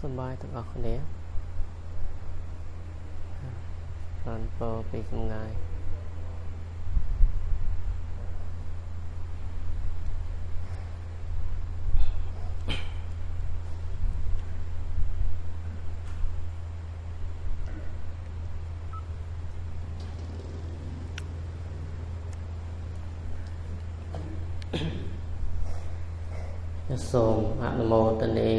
សប្បាយទាំងអស់គ្នាបានពោពីចម្ងាយសូមអនុមោទនា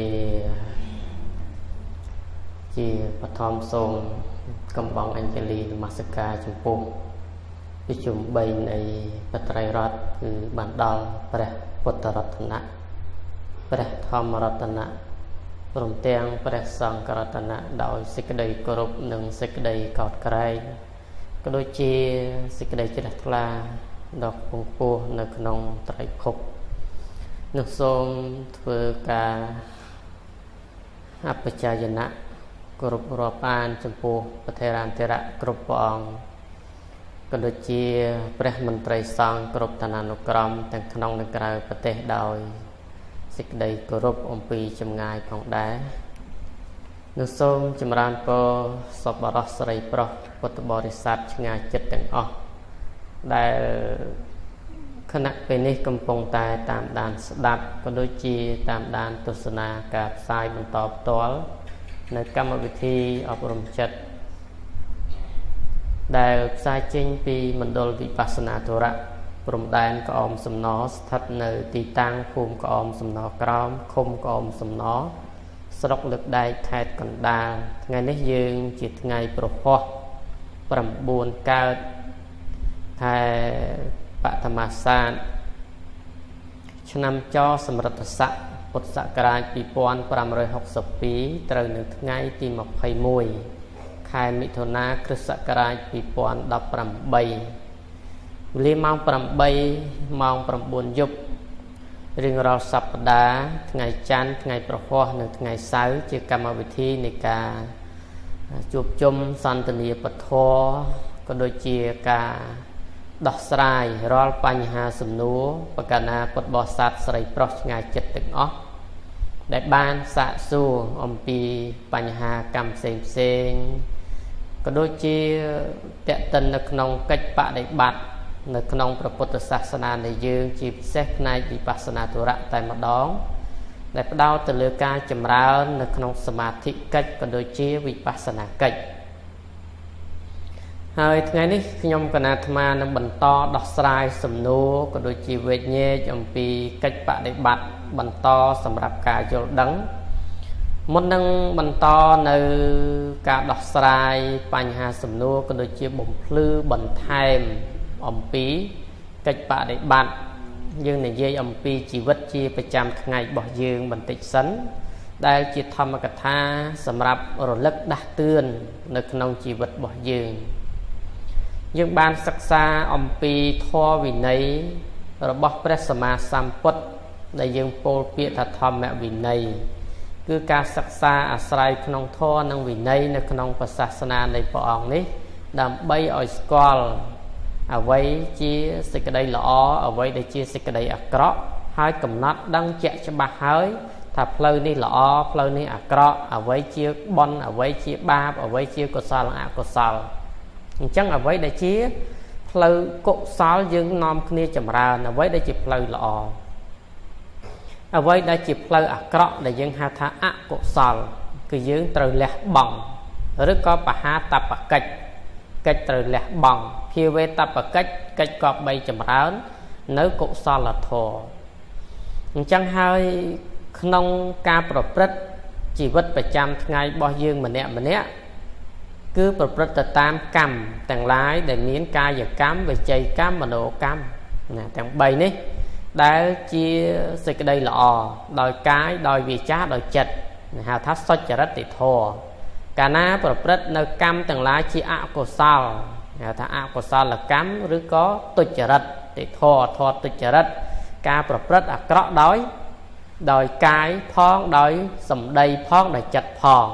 ជាបឋ មសូមកំបងអញ្ជលីនមស្ការចំពោះវិជុំ3នៃបត្រៃរតគឺបានដល់ព្រះពុទ្ធរតនៈព្រះធម្មរតនៈព្រមទាំងព្រះសង្ឃរតនៈដោយសេចក្តីគោរពនិងសេចក្តីកោតក្រែងក៏ដូចជាសេចក្តីជ្រះថ្លាដ៏ពងពោះនៅក្នុងត្រៃភពនឹងសូមធ្វើការអបជាយណៈ គ្រប់រាប់អានចំពោះប្រធេរានធរៈគ្រប់ព្រះអង្គក៏ដូចជាព្រះមន្ត្រីសង្ឃគ្រប់ឋានានុក្រមទាំងក្នុងនិងក្រៅប្រទេសដោយសេចក្តីគោរពអំពីចម្ងាយផងដែរនឹងសូមចម្រើនពរសពបរោះស្រីប្រុសពុទ្ធបរិស័ទឆ្ងាយចិត្តទាំងអស់ដែលខណៈពេលនេះកំពុងតែតាមដានស្ដាប់ក៏ដូចជាតាមដានទស្សនាការផ្សាយបន្តផ្ទាល់ នៅកម្មវិធីអប់រំចិត្តដែលផ្សាយចេញពីមណ្ឌលវិបស្សនាធរៈព្រំដែនក្អមសំណស្ថិតនៅទីតាំងភូមិក្អមសំណក្រោមឃុំក្អមសំណស្រុកលើកដែកខេត្តកណ្ដាលថ្ងៃនេះយើងជាថ្ងៃប្រហោះ9កើតខែបតមាសាទឆ្នាំចសម្រិទ្ធស័ក ពុទ្ធសករាជ2562ត្រូវនៅថ្ងៃទី21ខែមិថុនាគ្រិស្តសករាជ2018វេលាម៉ោង8ម៉ោង9យប់រៀងរាល់សប្តាហ៍ថ្ងៃច័ន្ទថ្ងៃប្រហោះនិងថ្ងៃសៅរ៍ជាកម្មវិធីនៃការជួបជុំសន្ទនាពធក៏ដូចជាការ ដោះស្រាយរាល់បញ្ហាសំណួរ បកណាពុទ្ធបរិស័ទស្រីប្រុសឆ្ងាយចិត្តទាំងអស់ដែលបានសាកសួរអំពីបញ្ហាកម្មផ្សេងផ្សេងក៏ដូចជាតេតិននៅក្នុងកិច្ចបដិបត្តិនៅក្នុងព្រះពុទ្ធសាសនានៃយើងជាពិសេសផ្នែកវិបស្សនាធុរៈតែម្ដង ដែលផ្ដោតទៅលើការចម្រើន នៅក្នុងសមាធិកិច្ចក៏ដូចជាវិបស្សនាកិច្ច ហើយថ្ងៃនេះខ្ញុំកណាអាត្មានឹងបន្តដោះស្រាយសំណួរក៏ដូចជាវេជ្ជញែកអំពីកិច្ចបដិបត្តិបន្តសម្រាប់ការយល់ដឹង មុននឹងបន្តនៅការដោះស្រាយបញ្ហាសំណួរក៏ដូចជាបំភ្លឺបន្ថែមអំពីកិច្ចបដិបត្តិយើងនិយាយអំពីជីវិតជាប្រចាំថ្ងៃរបស់យើងបន្តិចសិនដែលជាធម្មកថាសម្រាប់រលឹកដាស់តឿននៅក្នុងជីវិតរបស់យើង យើងបានសិក្សាអំពីធម៌វិន័យរបស់ព្រះសម្មាសម្ពុទ្ធដែលយើងពោលពាក្យថាធម្មវិន័យគឺការសិក្សាអាស្រ័យក្នុងធម៌និងវិន័យនៅក្នុងព្រះសាសនានៃព្រះអង្គនេះ ដើម្បីឲ្យស្គាល់អ្វីជាសេចក្តីល្អអ្វីដែលជាសេចក្តីអាក្រក់ហើយកំណត់ដឹងជាក់ច្បាស់ហើយថាផ្លូវនេះល្អផ្លូវនេះអាក្រក់អ្វីជាបុណ្យអ្វីជាបាបអ្វីជាកុសលអកុសល អញ្ចឹងអ្វីដែលជាផ្លូវកុសលយើងនាំគ្នាចម្រើនអ្វីដែលជាផ្លូវល្អអ្វីដែលជាផ្លូវអាក្រក់ដែលយើងហៅថាអកុសល គឺយើងត្រូវលះបង់ឬក៏បហាតបកិច្ចកិច្ចត្រូវលះបង់ភាវេតបកិច្ចកិច្ចកប3ចម្រើន នៅកុសលធម៌អញ្ចឹងហើយក្នុងការប្រព្រឹត្តជីវិតប្រចាំថ្ងៃរបស់យើងម្នាក់ម្នាក់ គឺប្រព្រឹត្តទៅតាមកម្មទាំងឡាយដែលមានកាយកម្មវិច័យកម្មមโนកម្មណាទាំង3នេះដែលជាសេចក្តីល្អដោយកាយដោយវាចាដោយចិត្តហៅថាសុចរិតធម៌កាលណាប្រព្រឹត្តនៅកម្មទាំងឡាយជាអកុសលហៅថាអកុសលកម្មឬក៏ទុច្ចរិតតិធម៌ធម៌ទុច្ចរិតការប្រព្រឹត្តអាក្រក់ដោយដោយកាយផងដោយសម្ដីផងដោយចិត្តផង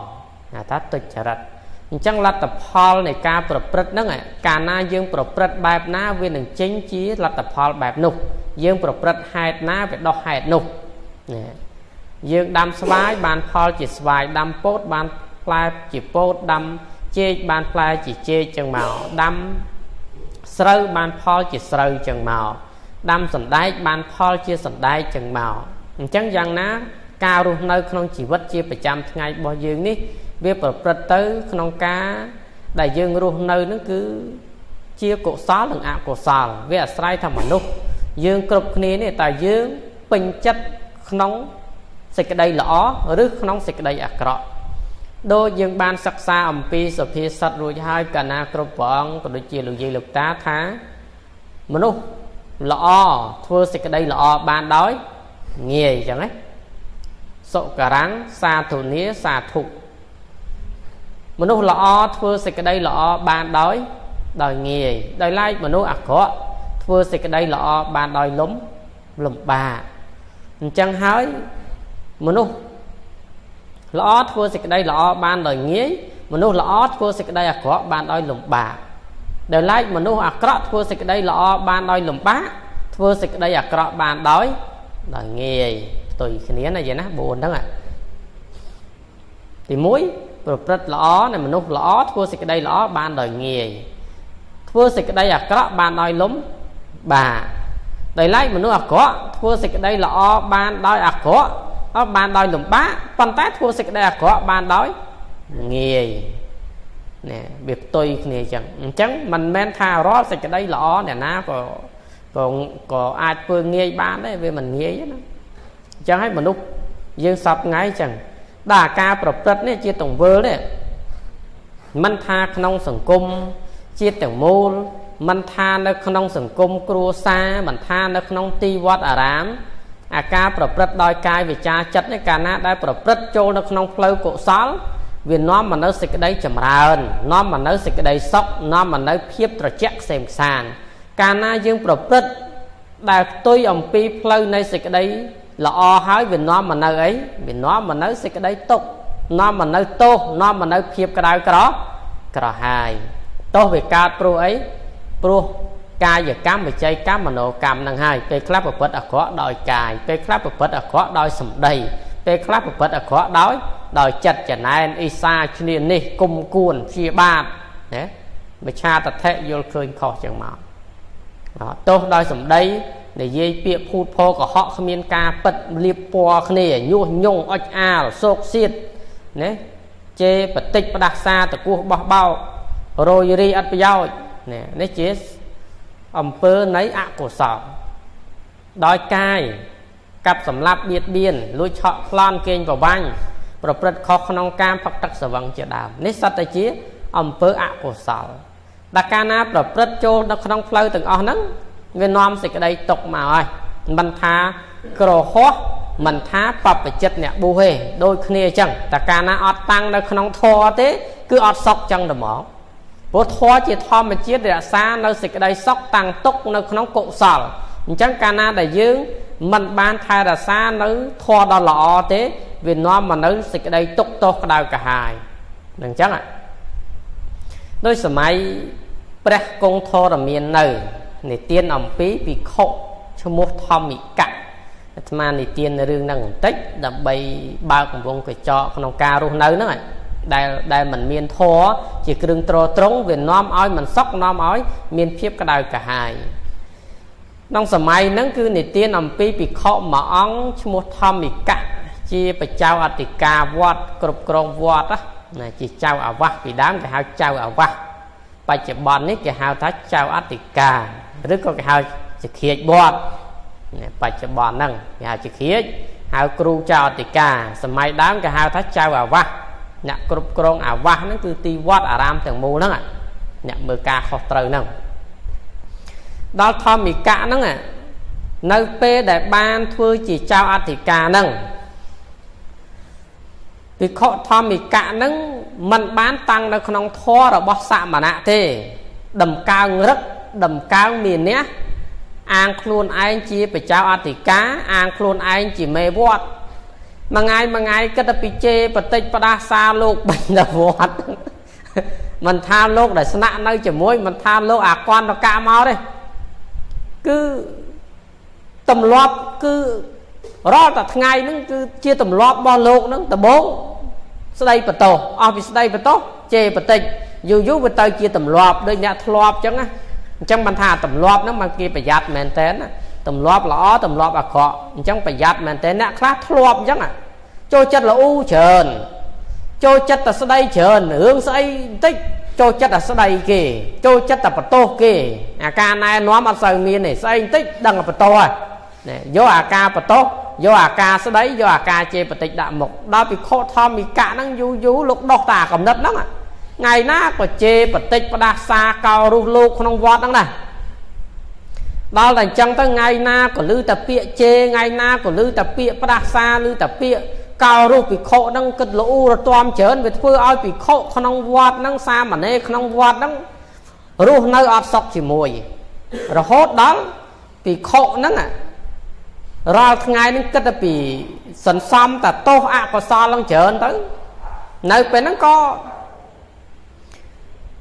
ហៅថាទុច្ចរិត អញ្ចឹងលទ្ធផលនៃការប្រព្រឹត្តហ្នឹងកាលណាយើងប្រព្រឹត្តបែបណាវានឹងចេញជាលទ្ធផលបែបនោះ យើងប្រព្រឹត្តហេតុណាវាដោះហេតុនោះណាអយើងដាំស្វាយបានផលជាស្វាយដាំពោតបានផ្លែជាពោតដាំចេកបានផ្លែជាចេកចឹងមកដាំស្រូវបានផលជាស្រូវចឹងមកដាំសណ្ដែកបានផលជាសណ្ដែកចឹងមកអញ្ចឹងយ៉ាងណាការរស់នៅក្នុងជីវិតជាប្រចាំថ្ងៃរបស់យើងនេះ វាប្រព្រឹត្តទៅក្នុងការដែលយើងរស់នៅនឹងគឺជាកុសលនិងអកុសល វាអាស្រ័យថាមនុស្សយើងគ្រប់គ្នានេះតើយើងពេញចិត្តក្នុងសេចក្តីល្អឬក្នុងសេចក្តីអាក្រក់ដូចយើងបានសិក្សាអំពីសុភាសិតរួចហើយកាលណាគ្រប់ព្រះអង្គក៏ដូចជាលោកយាយលោកតាថាមនុស្សល្អធ្វើសេចក្តីល្អបានដោយងាយអញ្ចឹងណាសុការាំងសាធុនីសាធុ មនុស្សល្អធ្វើសេចក្តីល្អបានដោយដោយងាយដោយឡែកមនុស្សអាក្រក់ធ្វើសេចក្តីល្អបានដោយលំលំបាកអញ្ចឹងហើយមនុស្សល្អធ្វើសេចក្តីល្អបានដោយងាយមនុស្សល្អធ្វើសេចក្តីអាក្រក់បានដោយលំបាកដោយឡែកមនុស្សអាក្រក់ធ្វើសេចក្តីល្អបានដោយលំបាកធ្វើសេចក្តីអាក្រក់បានដោយដោយងាយផ្ទុយគ្នាណាយាយណា4ហ្នឹងទី1 ប្រព្រឹត្តល្អនៃមនុស្សល្អធ្វើសេចក្តីល្អបានដោយងាយធ្វើសេចក្តីអាក្រក់បានដោយលំបាកដោយឡែកមនុស្សអាក្រក់ធ្វើសេចក្តីល្អបានដោយអាក្រក់បានដោយលំបាកប៉ុន្តែធ្វើសេចក្តីអាក្រក់បានដោយងាយនេះវាផ្ទុយគ្នាអញ្ចឹងអញ្ចឹងមិនមែនថារាល់សេចក្តីល្អអ្នកណាក៏ក៏ក៏អាចធ្វើងាយបានដែរវាមិនងាយណាអញ្ចឹងហើយមនុស្សយើងសពថ្ងៃអញ្ចឹង ដល់អាការប្រព្រឹត្តនេះជាទង្វើទេមិនថាក្នុងសង្គមជាតិទាំងមូលមិនថានៅក្នុងសង្គមគ្រួសារមិនថានៅក្នុងទីវត្តអារាមអាការប្រព្រឹត្តដោយកាយវិចារចិត្តនេះកាលណាដែលប្រព្រឹត្តចូលនៅក្នុងផ្លូវកុសលវានាំមកនៅសេចក្តីចម្រើននាំមកនៅសេចក្តីសុខនាំមកនៅភាពត្រជាក់ក្សេមក្សាន្តកាលណាយើងប្រព្រឹត្តដែលផ្ទុយអំពីផ្លូវនៃសេចក្តី ល្អហើយវានាំមកនៅអីវានាំមកនៅសេចក្តីទុក្ខនាំមកនៅទោសនាំមកនៅភាពក្តៅក្រក្រហាយទោសវាកើតព្រោះអីព្រោះកាយកម្មវិច័យកម្មមโนកម្មនឹងហើយពេលខ្លះប្រព្រឹត្តអាក្រក់ដោយកាយពេលខ្លះប្រព្រឹត្តអាក្រក់ដោយសម្ដីពេលខ្លះប្រព្រឹត្តអាក្រក់ដោយដោយចិត្តចំណែនអ៊ីសាឈ្នានេះគុំគួនព្យាបាទណាមច្ឆាតថៈយល់ឃើញខុសចឹងមកទោសដោយសម្ដី និយាយពាក្យភូតផកុហកគ្មានការពិតលៀបពណ៌គ្នាញុះញង់អុចអាលសោកសៀតណាជេរបតិចផ្ដាសាតកោះបោះបោរយរីអត់ប្រយោជន៍នេះនេះជាអំពើនៃអកុសលដោយកាយកាប់សម្លាប់បៀតបៀនលួចឆក់ប្លន់កេងប្រវាញ់ប្រព្រឹត្តខុសក្នុងការផឹកទឹកស្វឹងជាដើមនេះសត្វតែជាអំពើអកុសលដល់កាលណាប្រព្រឹត្តចូលនៅក្នុងផ្លូវទាំងអស់ហ្នឹង វានាំសេចក្តីຕົកមកហើយមិនថាក្រហោះមិនថាបបចិត្តអ្នកបុះទេដូចគ្នាអញ្ចឹងតែកាលណាអត់តាំងនៅក្នុងធម៌ទេ គឺអត់សុខចឹងតែហ្មងព្រោះធម៌ជាធម្មជាតិរក្សានៅសេចក្តីសុខតាំងទុកនៅក្នុងកុសលអញ្ចឹងកាលណាដែលយើងមិនបានថែរក្សានៅធម៌ដ៏ល្អទេវានាំមកនៅសេចក្តីទុកទោសក្តៅក្រហាយនឹងអញ្ចឹងដោយសម័យព្រះគង់ធរមាននៅ និទានអំពីភិក្ខុឈ្មោះធម្មិកៈអាត្មានិទានរឿងហ្នឹងបន្តិចដើម្បីបើកកំវង់កញ្ចក់ក្នុងការរស់នៅហ្នឹងដែលដែលมันមានធរជាគ្រឿងត្រត្រង់វានាំឲ្យมันសុកនាំឲ្យមានភាពក្តៅក្រហាយក្នុងសម័យហ្នឹងគឺនិទានអំពីភិក្ខុមួយអង្គឈ្មោះធម្មិកៈជាបច្ចៅអធិការវត្តគ្រប់គ្រងវត្តណាជាចៅអាវាសពីដើមគេហៅចៅអាវាសបច្ចុប្បន្ននេះគេហៅថាចៅអធិការ ឬក៏គេហៅជាខៀចវត្តបច្ចុប្បន្នហ្នឹងគេហៅជាខៀចហៅគ្រូចៅអធិការសម័យដើមគេហៅថាចៅអាវាសអ្នកគ្រប់គ្រងអាវាសហ្នឹងគឺទីវត្តអារាមទាំងមូលហ្នឹងអ្នកមើលការខុសត្រូវហ្នឹងដល់ធម្មិកៈហ្នឹងនៅពេលដែលបានធ្វើជាចៅអធិការហ្នឹងភិក្ខុធម្មិកៈហ្នឹងมันបានតាំងនៅក្នុងធម៌របស់សមណៈទេ ដំកើងរឹក ដំកើងមានះអាងខ្លួនឯងជាបច្ចៅអធិការអាងខ្លួនឯងជាមេវត្តមួយថ្ងៃមួយថ្ងៃគិតតែពីជេបតិចផ្ដាសាលោកបាញ់ទៅវត្តមិនថាលោកដែលស្នាក់នៅជាមួយមិនថាលោកអាកន្តកៈមកទេគឺទម្លាប់គឺរាល់តែថ្ងៃហ្នឹងគឺជាទម្លាប់របស់លោកហ្នឹងដំបូងស្ដីបន្ទោសអស់ពីស្ដីបន្ទោសជេរបន្តិចយូរយូរវាទៅជាទម្លាប់ដូចអ្នកធ្លាប់អញ្ចឹងណា អញ្ចឹងបានថាទម្លាប់ហ្នឹងมันគេប្រយ័ត្នមែនតើណាទម្លាប់ល្អទម្លាប់អាក្រក់អញ្ចឹងប្រយ័ត្នមែនតើអ្នកខ្លះធ្លាប់អញ្ចឹងចូលចិត្តល្អច្រើនចូលចិត្តតែស្ដីច្រើនរឿងស្អីបន្តិចចូលចិត្តតែស្ដីគេចូលចិត្តតែបន្ទោសគេអាការណែនាំអត់សូវមានទេស្អីបន្តិចដឹងតែបន្ទោសហើយយកអាការបន្ទោសយកអាការស្ដីយកអាការជេរបន្តិចដាក់មុខដល់ពិខុធម្មិកៈហ្នឹងយូរយូរលោកដោះតាកំណត់ហ្នឹង ថ្ងៃណាក៏ជេរបន្តិចផ្ដាសាកោរុះលោកក្នុងវត្តហ្នឹងដែរដល់តែអញ្ចឹងទៅថ្ងៃណាក៏លឺតែពាក្យជេរថ្ងៃណាក៏លឺតែពាក្យផ្ដាសាលឺតែពាក្យកោរុះភិក្ខុហ្នឹងគិតល្អរទាំច្រើនវាធ្វើឲ្យភិក្ខុក្នុងវត្តហ្នឹងសាមណេរក្នុងវត្តហ្នឹងរស់នៅអត់សុខជាមួយ រហូតដល់ភិក្ខុហ្នឹងរាល់ថ្ងៃហ្នឹងគិតតែពីសន្សំតែទោសអកុសលហ្នឹងច្រើនទៅ នៅពេលហ្នឹងក៏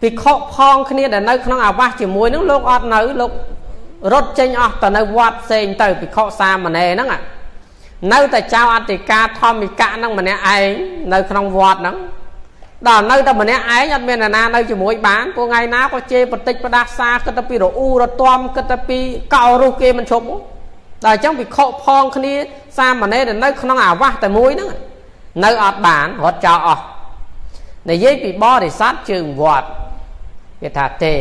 ភិក្ខុផងគ្នាដែលនៅក្នុងអាវាសជាមួយហ្នឹងលោកអត់នៅលោករត់ចេញអស់ទៅនៅវត្តផ្សេងទៅភិក្ខុសាមណេរហ្នឹងនៅតែចៅអធិការធម្មិកៈហ្នឹងម្នាក់ឯងនៅក្នុងវត្តហ្នឹងដល់នៅតែម្នាក់ឯងអត់មានអ្នកណានៅជាមួយបានព្រោះថ្ងៃណាក៏ជេរបតិចផ្ដាសាគិតទៅពីរអ៊ូរទាំគិតទៅពីកោរុះគេមិនឈប់ដល់អញ្ចឹងវិខផងគ្នាសាមណេរដែលនៅក្នុងអាវាសតែមួយហ្នឹងនៅអត់បានរត់ចោលអស់ និយាយពីបរិស័ទជើងវត្តគេថាទេ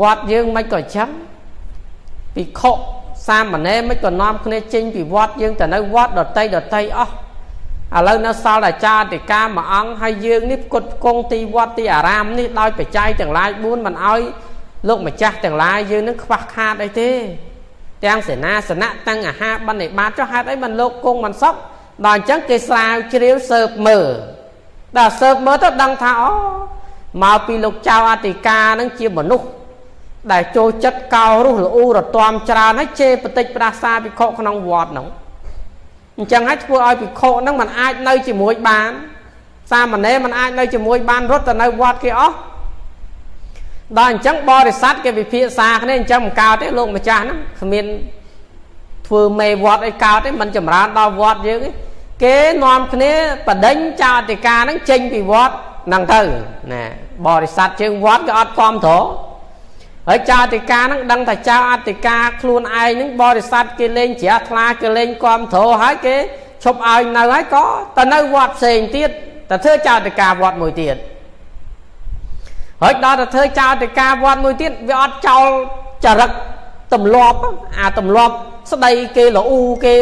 វត្តយើងមិនក៏អញ្ចឹងពិខុសាមណេរមិនក៏នាំគ្នាចេញពីវត្តយើងទៅនៅវត្តដតីដតីអស់ឥឡូវនៅសល់តែចាតិកាមួយអង្គហើយយើងនេះផ្គត់ផ្គង់ទីវត្តទីអារាមនេះដោយបច្ច័យទាំងឡាយ4មិនអោយលោកម្ចាស់ទាំងឡាយយើងនឹងខ្វះខាតអីទេ ទាំងសេនាសនៈទាំងអាហារបនិបាតចុះហេតុអីមិនលោកគង់មិនសក់ដល់អញ្ចឹងគេស្រាវជ្រាវសើបមើល ដល់សើបមើលទៅដឹងថាអូមកពីលោកចៅអធិការនឹងជាមនុស្សដែលចូលចិត្តកោរស់ល្អូរទាំច្រើនហើយជេរបតិចប្រាសាភិក្ខុក្នុងវត្តនោះអញ្ចឹងហើយធ្វើឲ្យភិក្ខុនឹងមិនអាចនៅជាមួយបាន សាមណេរមិនអាចនៅជាមួយបានរត់ទៅនៅវត្តគេអស់ដល់អញ្ចឹងបរិស័ទគេវិភាសាគ្នាអញ្ចឹងមិនកោតទេលោកម្ចាស់ហ្នឹងគ្មានធ្វើមេវត្តអីកោតទេមិនចម្រើនដល់វត្តយើងទេ គេនាំគ្នាបដិញចោតិកាហ្នឹងចេញពីវត្តហ្នឹងទៅណាបរិស័ទជើងវត្តគេអត់គ្រប់ត្រហើយចៅអធិការហ្នឹងដឹងថាចៅអធិការខ្លួនឯងហ្នឹងបរិស័ទគេលេងជ្រះថ្លាគេលេងគាំទ្រហើយគេឈប់ឲ្យនៅហើយក៏ទៅនៅវត្តផ្សេងទៀតទៅធ្វើចៅអធិការវត្តមួយទៀតហើយដល់ទៅធ្វើចៅអធិការវត្តមួយទៀតវាអត់ចោលចរិតទម្លាប់អាទម្លាប់ស្ដីគេល្អូគេ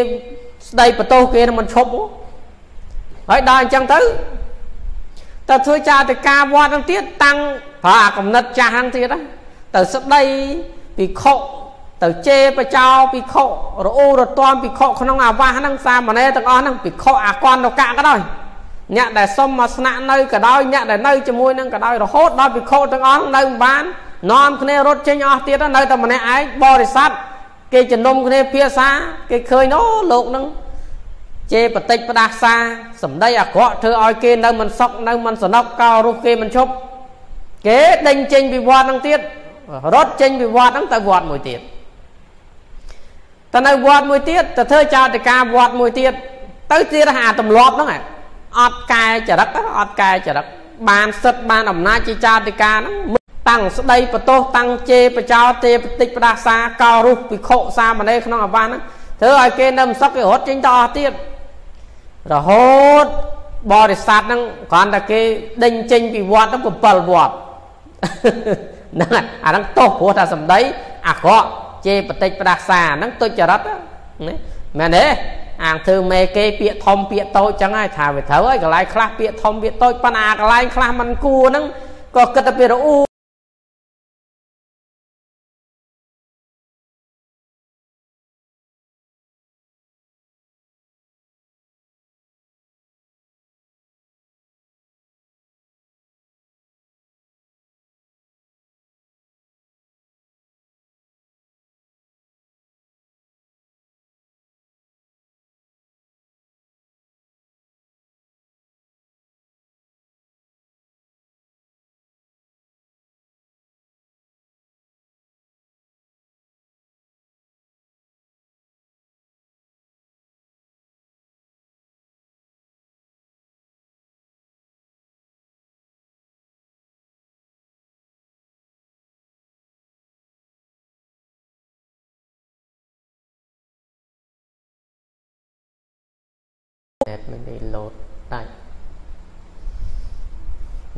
ស្ដីបន្ទោសគេមិនឈប់ហើយដល់អញ្ចឹងទៅទៅធ្វើចៅអធិការវត្តហ្នឹងទៀតតាំងប្រើអាកំណត់ចាស់ហ្នឹងទៀតណាទៅស្ដីពិខុទៅជេរបចោពិខុរអ៊ូរទាំពិខុក្នុងអាវាសហ្នឹងសាមណេរទាំងអស់ហ្នឹងពិខុអាកន្តកៈក៏ដោយអ្នកដែលសុំមកស្នាក់នៅក៏ដោយអ្នកដែលនៅជាមួយនឹងក៏ដោយរហូតដល់ពិខុទាំងអស់នៅមិនបាននាំគ្នារត់ចេញអស់ទៀតនៅតែម្នាក់ឯងបរិស័ទ គេជំនុំគ្នាភាសា គេឃើញអូលោកហ្នឹងជេរបតិចផ្ដាសាសម្ដីអាក្រក់ធ្វើឲ្យគេនៅមិនសុខនៅមិនសនុកកោរុះគេមិនឈប់គេដេញចេញពីវត្តហ្នឹងទៀតរត់ចេញពីវត្តហ្នឹងទៅវត្តមួយទៀតទៅនៅវត្តមួយទៀតទៅធ្វើចោតកាវត្តមួយទៀតទៅទៀតអាទម្លាប់ហ្នឹងអត់កែចរិតអត់កែចរិតបានសិទ្ធបានអំណាចជាចោតកាហ្នឹង តាំងស្ដីបន្ទោសតាំងជេរបចោទេបតិចផ្ដាសាកោរុះពិខុសាមណេរក្នុងអវាសហ្នឹងធ្វើឲ្យគេនៅមិនសក់គេរត់ចេញទៅអស់ទៀតរហូតបរិស័ទហ្នឹងគ្រាន់តែគេដេញចេញពីវត្តហ្នឹង7វត្តហ្នឹងអាហ្នឹងទោសព្រោះថាសម្ដីអាក្រក់ជេរបតិចផ្ដាសាហ្នឹងទុច្ចរិតណាមែនទេអាងធ្វើមេគេពាក្យធំពាក្យតូចចឹងហើយថាវាត្រូវហើយកន្លែងខ្លះពាក្យធំពាក្យតូចប៉ុន្តែអាកន្លែងខ្លះมันគួរហ្នឹងក៏គិតទៅពីរអ៊ូ តែមិនได้លោតដាច់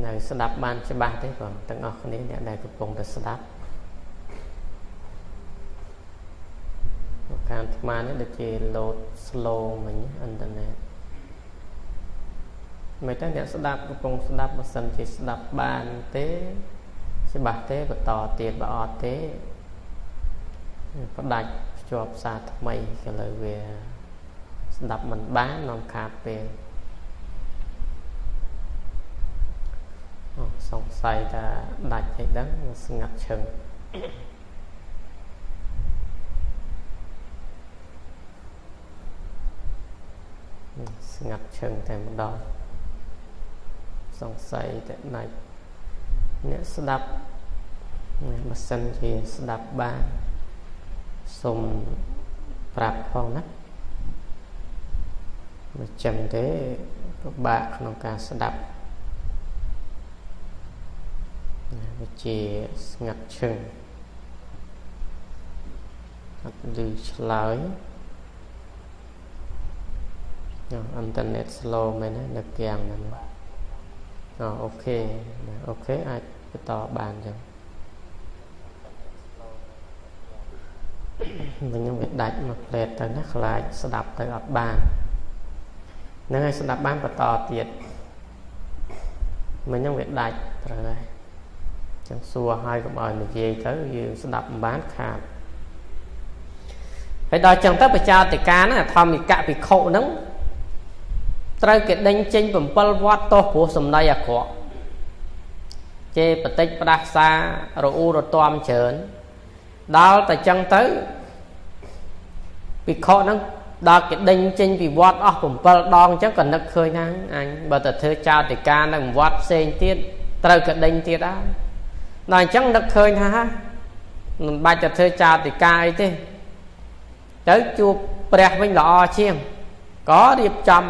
នៅស្ដាប់បានច្បាស់ទេបងទាំងអស់គ្នាអ្នកដែលកំពុងតែស្ដាប់ការអាត្មានេះដូចជាលោត slow មិញអ៊ីនធឺណិតមិនតែអ្នកស្ដាប់កំពុងស្ដាប់បើសិនជាស្ដាប់បានទេ ច្បាស់ទេបន្តទៀតបើអត់ទេផ្ដាច់ភ្ជាប់សារថ្មីក៏លើវា ស្ដាប់មិនបាននាំខាតពេលសង្ស័យថាដាច់ឲ្យដឹងស្ងាត់ឈឹងស្ងាត់ឈឹងតែម្ដងសង្ស័យតែដាច់អ្នកស្ដាប់បើសិនជាស្ដាប់បានសូមប្រាប់ផងណា មិនចឹងទេពិបាកក្នុងការស្ដាប់វាជាស្ងាត់ឈឹងអត់ឮឆ្លើយអ៊ីនធឺណិត slow មែនណានៅគៀងហ្នឹងអូ OK OK អាចបន្តបានចឹងមិញវាដាច់មកផ្លែតទៅណាខ្លាចស្ដាប់ទៅអត់បានហ្នឹងហើយស្ដាប់បានបន្តទៀតមិញហ្នឹងវាដាច់ត្រូវហើយចឹងសួរឲ្យកុំឲ្យនិយាយទៅយើងស្ដាប់មិនបានខាតហើយដល់ចឹងទៅបច្ចាតិកាហ្នឹងអធម្មិកៈភិក្ខុហ្នឹងត្រូវគេដេញចេញ7វត្តទោសព្រោះសំដីអាក្រក់ជេបតិចផ្ដាសារអ៊ូរទាំច្រើនដល់តែចឹងទៅភិក្ខុហ្នឹង ដល់គេដេញចេញពីវត្តអស់7ដងអញ្ចឹងក៏នឹកឃើញហ្នឹងអញបើតែធ្វើចោតិកានៅវត្តផ្សេងទៀតត្រូវក៏ដេញទៀតដែរដល់អញ្ចឹងនឹកឃើញថាមិនបាច់ទៅធ្វើចោតិកាអីទេទៅជួបព្រះវិញល្អជាងក៏រៀបចំ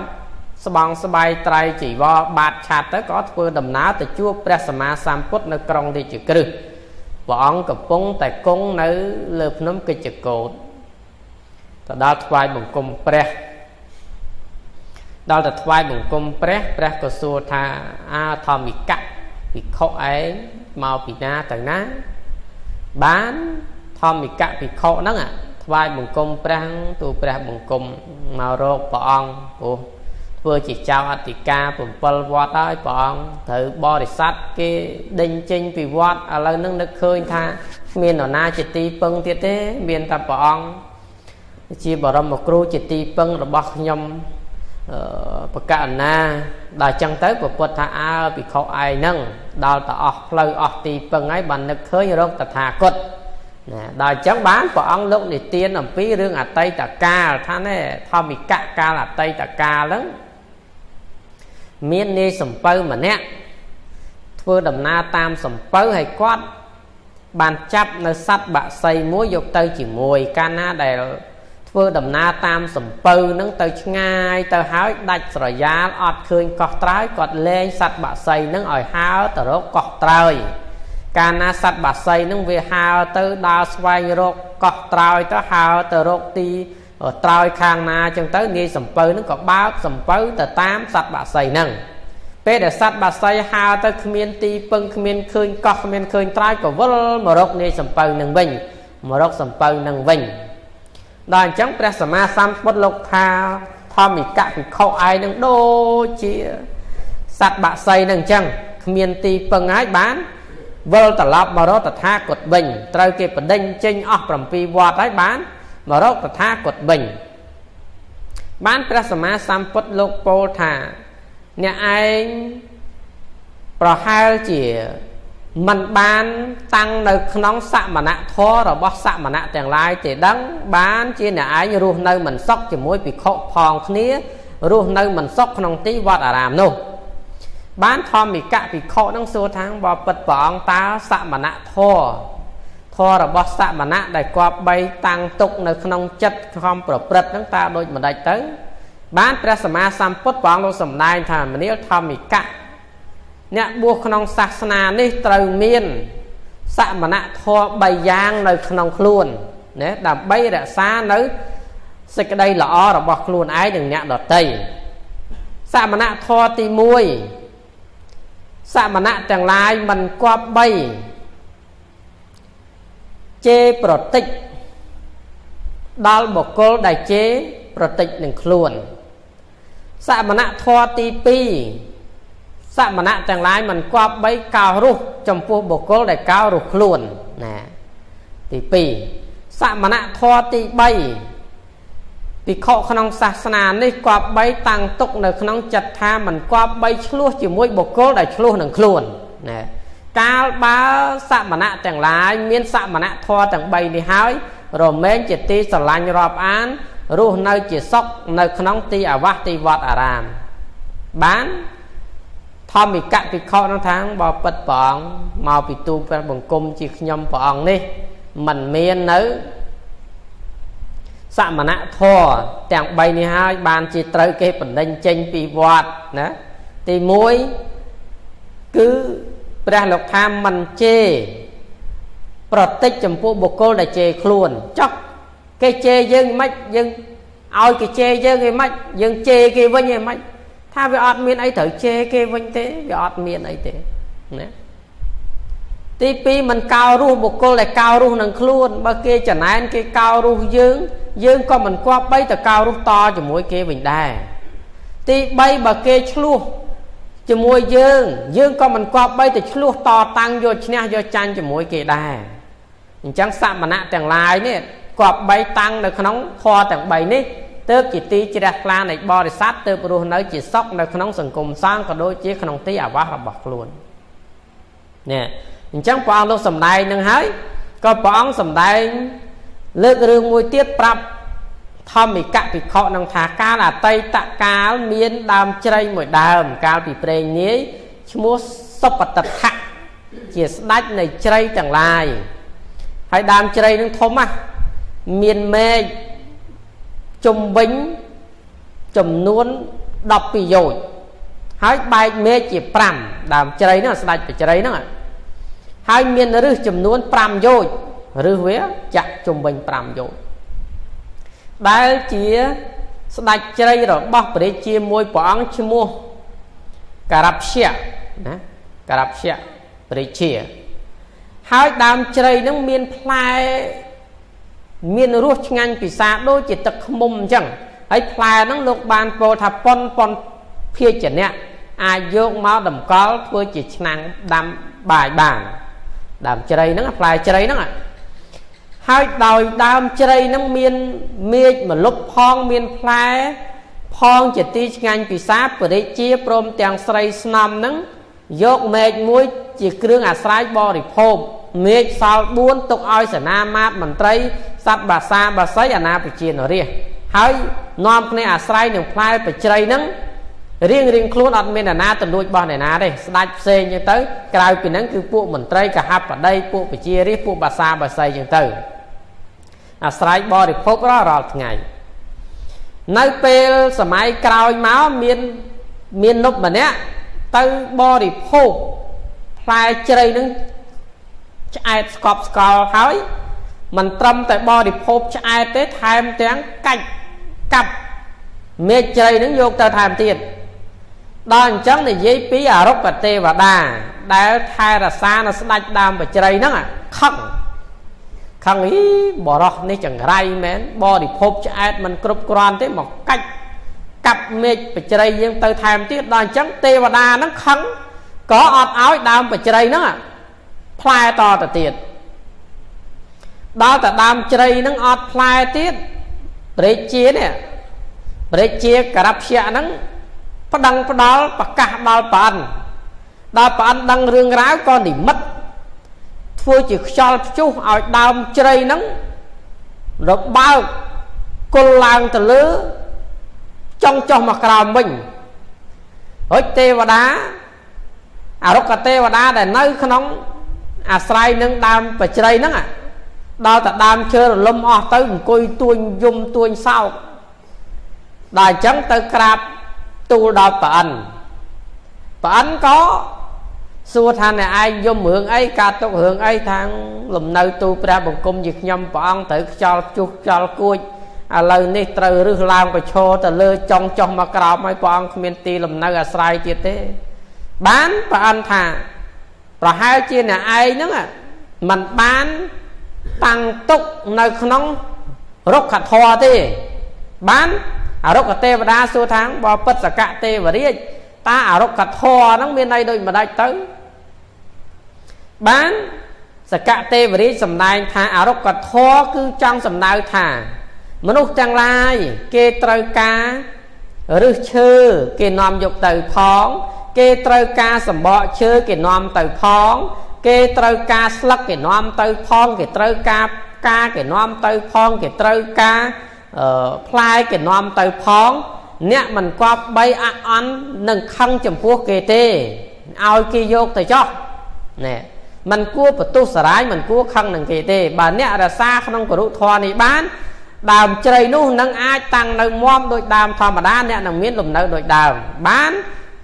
ស្បង់ស្បៃត្រៃជីវរបាតឆាត់ទៅក៏ធ្វើដំណើរទៅជួបព្រះសម្មាសម្ពុទ្ធនៅក្រុងរាជក្រឹសព្រះអង្គកំពុងតែគង់នៅលើភ្នំកិច្ចកោត ទៅដល់ថ្វាយបង្គំព្រះដល់ទៅថ្វាយបង្គំព្រះព្រះក៏សួរថាអាធម្មិកៈភិក្ខុឯងមកពីណាទៅណា បានធម្មិកៈភិក្ខុហ្នឹងថ្វាយបង្គំព្រះទូព្រះបង្គំមករកព្រះអង្គព្រោះធ្វើជាចៅអធិការ7វត្តហើយព្រះអង្គត្រូវបរិស័ទគេដេញចេញពីវត្តឥឡូវនឹងនឹកឃើញថា មាននរណាជាទីពឹងទៀតទេ មានតែព្រះអង្គ ជាបរមគ្រូជាទីពឹងរបស់ខ្ញុំបកណ្ណាដល់ចឹងទៅព្រះពុទ្ធថាអើភិក្ខុឯងហ្នឹងដល់ទៅអស់ផ្លូវអស់ទីពឹងហើយបាននឹកឃើញរកតថាគតណាដល់អញ្ចឹងបានព្រះអង្គលោកនិទានអំពីរឿងអតីតកាលថាណែធម្មិកៈកាលអតីតកាលហ្នឹងមាននាយសំពៅម្នាក់ធ្វើដំណើរតាមសំពៅហើយគាត់បានចាប់នៅសត្វបក្សីមួយយកទៅជាមួយកាលណាដែល ធ្វើដំណើរតាមសំពៅនឹងទៅឆ្ងាយទៅហើយដាច់ស្រយាលអត់ឃើញកោះត្រើយគាត់លែងសត្វបក្សីនឹងឲ្យហើរទៅរកកោះត្រើយកាលណាសត្វបក្សីនឹងវាហើរទៅដើរស្វែងរកកោះត្រើយទៅហើរទៅរកទីត្រើយខាងណាចឹងទៅនាយសំពៅនឹងក៏បើកសំពៅទៅតាមសត្វបក្សីនឹងពេលដែលសត្វបក្សីហើរទៅគ្មានទីពឹងគ្មានឃើញកោះគ្មានឃើញត្រើយក៏វិលមករកនាយសំពៅនឹងវិញមករកសំពៅនឹងវិញ ដល់អញ្ចឹងព្រះសម្មាសម្ពុទ្ធលោកថាធម្មិកៈភិក្ខុឯងនឹងដូចជាសត្វបក្សីនឹងអញ្ចឹងគ្មានទីពឹងហើយបានវិលត្រឡប់មករកតថាគតវិញត្រូវគេបដិញចេញអស់7វត្តហើយបានមករកតថាគតវិញបានព្រះសម្មាសម្ពុទ្ធលោកពោលថាអ្នកឯងប្រហែលជា មិនបានតាំងនៅក្នុងសមណធម៌របស់សមណទាំងឡាយទេដឹងបានជាអ្នកឯងរស់នៅមិនសុខជាមួយភិក្ខុផងគ្នារស់នៅមិនសុខក្នុងទីវត្តអារាមនោះបានធម្មិកៈភិក្ខុនឹងសួរថាបបិទ្ធព្រះអង្គតើសមណធម៌ធម៌របស់សមណៈដែលគប្បីតាំងទុកនៅក្នុងចិត្តខំប្រព្រឹត្តហ្នឹងតើដូចម្ដេចទៅបានព្រះសម្មាសម្ពុទ្ធព្រះអង្គលោកសម្ដែងថាមនាលធម្មិកៈ អ្នកបួសក្នុងសាសនានេះត្រូវមានសមណធម៌3យ៉ាងនៅក្នុងខ្លួនណាដើម្បីរក្សានៅសេចក្តីល្អរបស់ខ្លួនឯងនិងអ្នកដទៃសមណៈធម៌ទី1សមណៈទាំងឡាយមិនគប្បីជេរប្រតិចដល់បុគ្គលដែលជេរប្រតិចនឹងខ្លួនសមណៈធម៌ទី2 សមណៈទាំងឡាយមិនគប្បីកោរុះចំពោះបុគ្គលដែលកោរុះខ្លួនណាទី2សមណៈធម៌ទី3ភិក្ខុក្នុងសាសនានេះគប្បីតាំងទុកនៅក្នុងចិត្តថាមិនគប្បីឆ្លោះជាមួយបុគ្គលដែលឆ្លោះនឹងខ្លួនណាកាលបើសមណៈទាំងឡាយមានសមណៈធម៌ទាំង3នេះហើយរមែងជាទីស្រឡាញ់រាប់អានរស់នៅជាសុខនៅក្នុងទីអាវាសទីវត្តអារាមបាន ធម្មិកភិក្ខុនឹងថាបើពិតព្រះអង្គមកពីទូព្រះបង្គំជាខ្ញុំព្រះអង្គនេះមិនមាននៅសមណៈធរទាំង3នេះហើយបានជាត្រូវគេបណ្ដេញចេញពីវត្តណាទី1គឺព្រះលោកថាមិនជេរប្រតិចចំពោះបុគ្គលដែលជេរខ្លួនចុះគេជេរយើងមិនយើងឲ្យគេជេរយើងឯមិនយើងជេរគេវិញឯមិន ថាវាអត់មានអីត្រូវជេរគេវិញទេវាអត់មានអីទេណាទី2មិនកោរស់បុគ្គលដែលកោរស់នឹងខ្លួនបើគេចំណែនគេកោរស់យើងយើងក៏មិនគប្បីទៅកោរស់តជាមួយគេវិញដែរទី3បើគេឆ្លោះជាមួយយើងយើងក៏មិនគប្បីទៅឆ្លោះតតាំងយកឈ្នះយកចាញ់ជាមួយគេដែរអញ្ចឹងសមណៈទាំងឡាយនេះគប្បីតាំងនៅក្នុងធម៌ទាំង3នេះ ទើបជាទីជ្រះថ្លានៃបរិស័ទទើបរស់នៅជាសុខនៅក្នុងសង្គមសង្ឃក៏ដូចជាក្នុងទីអាវាសរបស់ខ្លួននេះអញ្ចឹងព្រះអង្គលោកសំដែងនឹងហើយក៏ព្រះអង្គសំដែងលើករឿងមួយទៀតប្រាប់ធម្មិកភិក្ខុនឹងថាកាលអតីតកាលមានដើមជ្រៃមួយដើម កាលពីព្រេងនាយឈ្មោះសុបតថៈជាស្ដេចនៃជ្រៃទាំងឡាយហើយដើមជ្រៃនឹងធំណាស់មានមេឃ ជំវិញចំនួន12យោជហើយបែកមេឃជា5ដើមជ្រៃហ្នឹងស្ដេចបជ្រៃហ្នឹងហើយមានរឹសចំនួន5យោជរឹសវាចាក់ជំវិញ5យោជដែលជាស្ដេចជ្រៃរបស់ព្រះរាជាមួយព្រះអង្គឈ្មោះការ៉ាប់ឈៈណាការ៉ាប់ឈៈព្រះរាជា ហើយដើមជ្រៃនឹងមានផ្លែ មានរសឆ្ងាញ់ពិសាដូចជាទឹកខ្មុំអញ្ចឹងហើយផ្លែហ្នឹងលោកបានពោលថាប៉ុនប៉ុនភាជនៈអាចយកមកតម្កល់ធ្វើជាឆ្នាំងដាំបាយបានដើមជ្រៃហ្នឹងផ្លែជ្រៃហ្នឹងហើយដោយដើមជ្រៃហ្នឹងមានមេឃមលុបផងមានផ្លែផងជាទីឆ្ងាញ់ពិសាបរិជាព្រមទាំងស្រីស្នំហ្នឹងយកមេឃមួយជាគ្រឿងអាស្រ័យបរិភោគ មេឃសល់4ទុកឲ្យសេនាមាត្រមន្ត្រីសត្វបាសាបាសីអាណាប្រជានរាជហើយនាំគ្នាអាស្រ័យនឹងផ្លែបច្រៃហ្នឹងរៀងរៀងខ្លួនអត់មានអាណាទលួចរបស់អ្នកណាទេស្ដាច់ផ្សេងចឹងទៅក្រៅពីហ្នឹងគឺពួកមន្ត្រីកហបតីពួកប្រជារាជពួកបាសាបាសីចឹងទៅអាស្រ័យបរិភោគរាល់រាល់ថ្ងៃនៅពេលសម័យក្រោយមកមានមាននុបម្នាក់ទៅបរិភោគផ្លែជ្រៃនឹង ឆ្អែតស្កប់ស្កល់ហើយមិនត្រឹមតែបរិភោគឆ្អែតទេថែមទាំងកាច់កាប់មេជ្រៃនឹងយកទៅថែមទៀតដល់អញ្ចឹងនិយាយពីអរុគទេវតាដែលថែរសានៅស្ដាច់ដើមបជ្រៃហ្នឹងខឹងខឹងអីបរោះនេះចង្រៃមែនបរិភោគឆ្អែតមិនគ្រប់គ្រាន់ទេមកកាច់កាប់មេឃបជ្រៃយើងទៅថែមទៀតដល់អញ្ចឹងទេវតាហ្នឹងខឹងក៏អត់ឲ្យដើមបជ្រៃហ្នឹង ផ្លែតទៅទៀតដល់តែដើមជ្រៃហ្នឹងអត់ផ្លែទៀតព្រះជានេះព្រះជាករព្យៈហ្នឹងប្តឹងផ្ដាល់ប្រកាសដល់ព្រះអិនដល់ព្រះអិនដឹងរឿងរ៉ាវក៏និមិត្តធ្វើជាខ្យល់ព្យុះឲ្យដើមជ្រៃហ្នឹងរបើកគុលឡើងទៅលើចង់ចុះមកក្រោមវិញរួចទេវតាអរុក្ខទេវតាដែលនៅក្នុង អាស្រ័យនឹងដើមបច្រៃហ្នឹងដល់តែដើមឈើរលំអស់ទៅអង្គុយទួញយំទួញសោកដល់អញ្ចឹងទៅក្រាបទូលដល់ប្រអិនប្រអិនក៏សួរថាអ្នកឯងយំរឿងអីការទុករឿងអីថាងលំនៅទូព្រះបង្គំជាខ្ញុំព្រះអង្គត្រូវខ្យល់ជុះខ្យល់គួចឥឡូវនេះត្រូវរឹសឡើងប្រឈរទៅលើចុងចុះមកក្រោមហើយព្រះអង្គគ្មានទីលំនៅអាស្រ័យទៀតទេបានព្រះអង្គថា ប្រហែលជាអ្នកឯងហ្នឹងมันបានតាំងទុកនៅក្នុងរុក្ខធរទេ បានអរុក្ខទេវតាសួរថាបពិតសកទេវរាជតើអរុក្ខធរហ្នឹងមានន័យដូចម្ដេចទៅបានសកទេវរាជសម្ដែងថាអរុក្ខធរគឺចង់សំដៅថា មនុស្សទាំងឡាយគេត្រូវការរឹសឈើគេនាំយកទៅផង គេត្រូវការសម្បកឈើគេនាំទៅផង គេត្រូវការស្លឹកគេនាំទៅផងគេត្រូវការការគេនាំទៅផងគេត្រូវការផ្លែគេនាំទៅផងអ្នកមិនគប់បីអអន់នឹងខឹងចំពោះគេទេឲ្យគេយកទៅចោះណែมันគួរបន្ទុះសរាយมันគួរខឹងនឹងគេទេបើអ្នករសាក្នុងគរុធរនេះបាន ដើមជ្រៃនោះនឹងអាចតាំងនៅមមដោយដើមធម្មតាអ្នកនឹងមានលំនៅដោយដើមបាន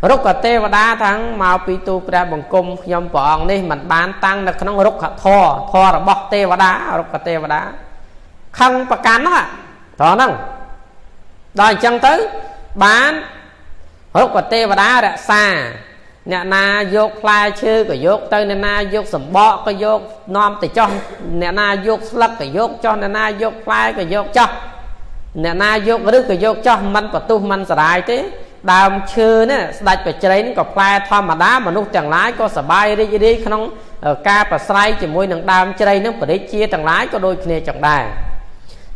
រុក្ខទេវតាទាំងមកពីទូព្រះបង្គំខ្ញុំព្រះអង្គនេះมันបានតាំងនៅក្នុងរុក្ខធរធររបស់ទេវតារុក្ខទេវតាខឹងប្រកាន់ហ្នឹងត្រង់ហ្នឹងដល់អញ្ចឹងទៅបានរុក្ខទេវតារក្សាអ្នកណាយកផ្លែឈើក៏យកទៅអ្នកណាយកសម្បកក៏យកនាំទៅចោះអ្នកណាយកស្លឹកក៏យកចោះអ្នកណាយកផ្លែក៏យកចោះអ្នកណាយកឬក៏យកចោះមិនបន្ទុះមិនសរាយទេ ដើមឈើណាស្ដេចប្រជែងក៏ផ្លែធម្មតាមនុស្សទាំងឡាយក៏សបាយរីករាយក្នុងការប្រស្រ័យជាមួយនឹងដើមជ្រៃនឹងបរិជាទាំងឡាយក៏ដូចគ្នាចឹងដែរ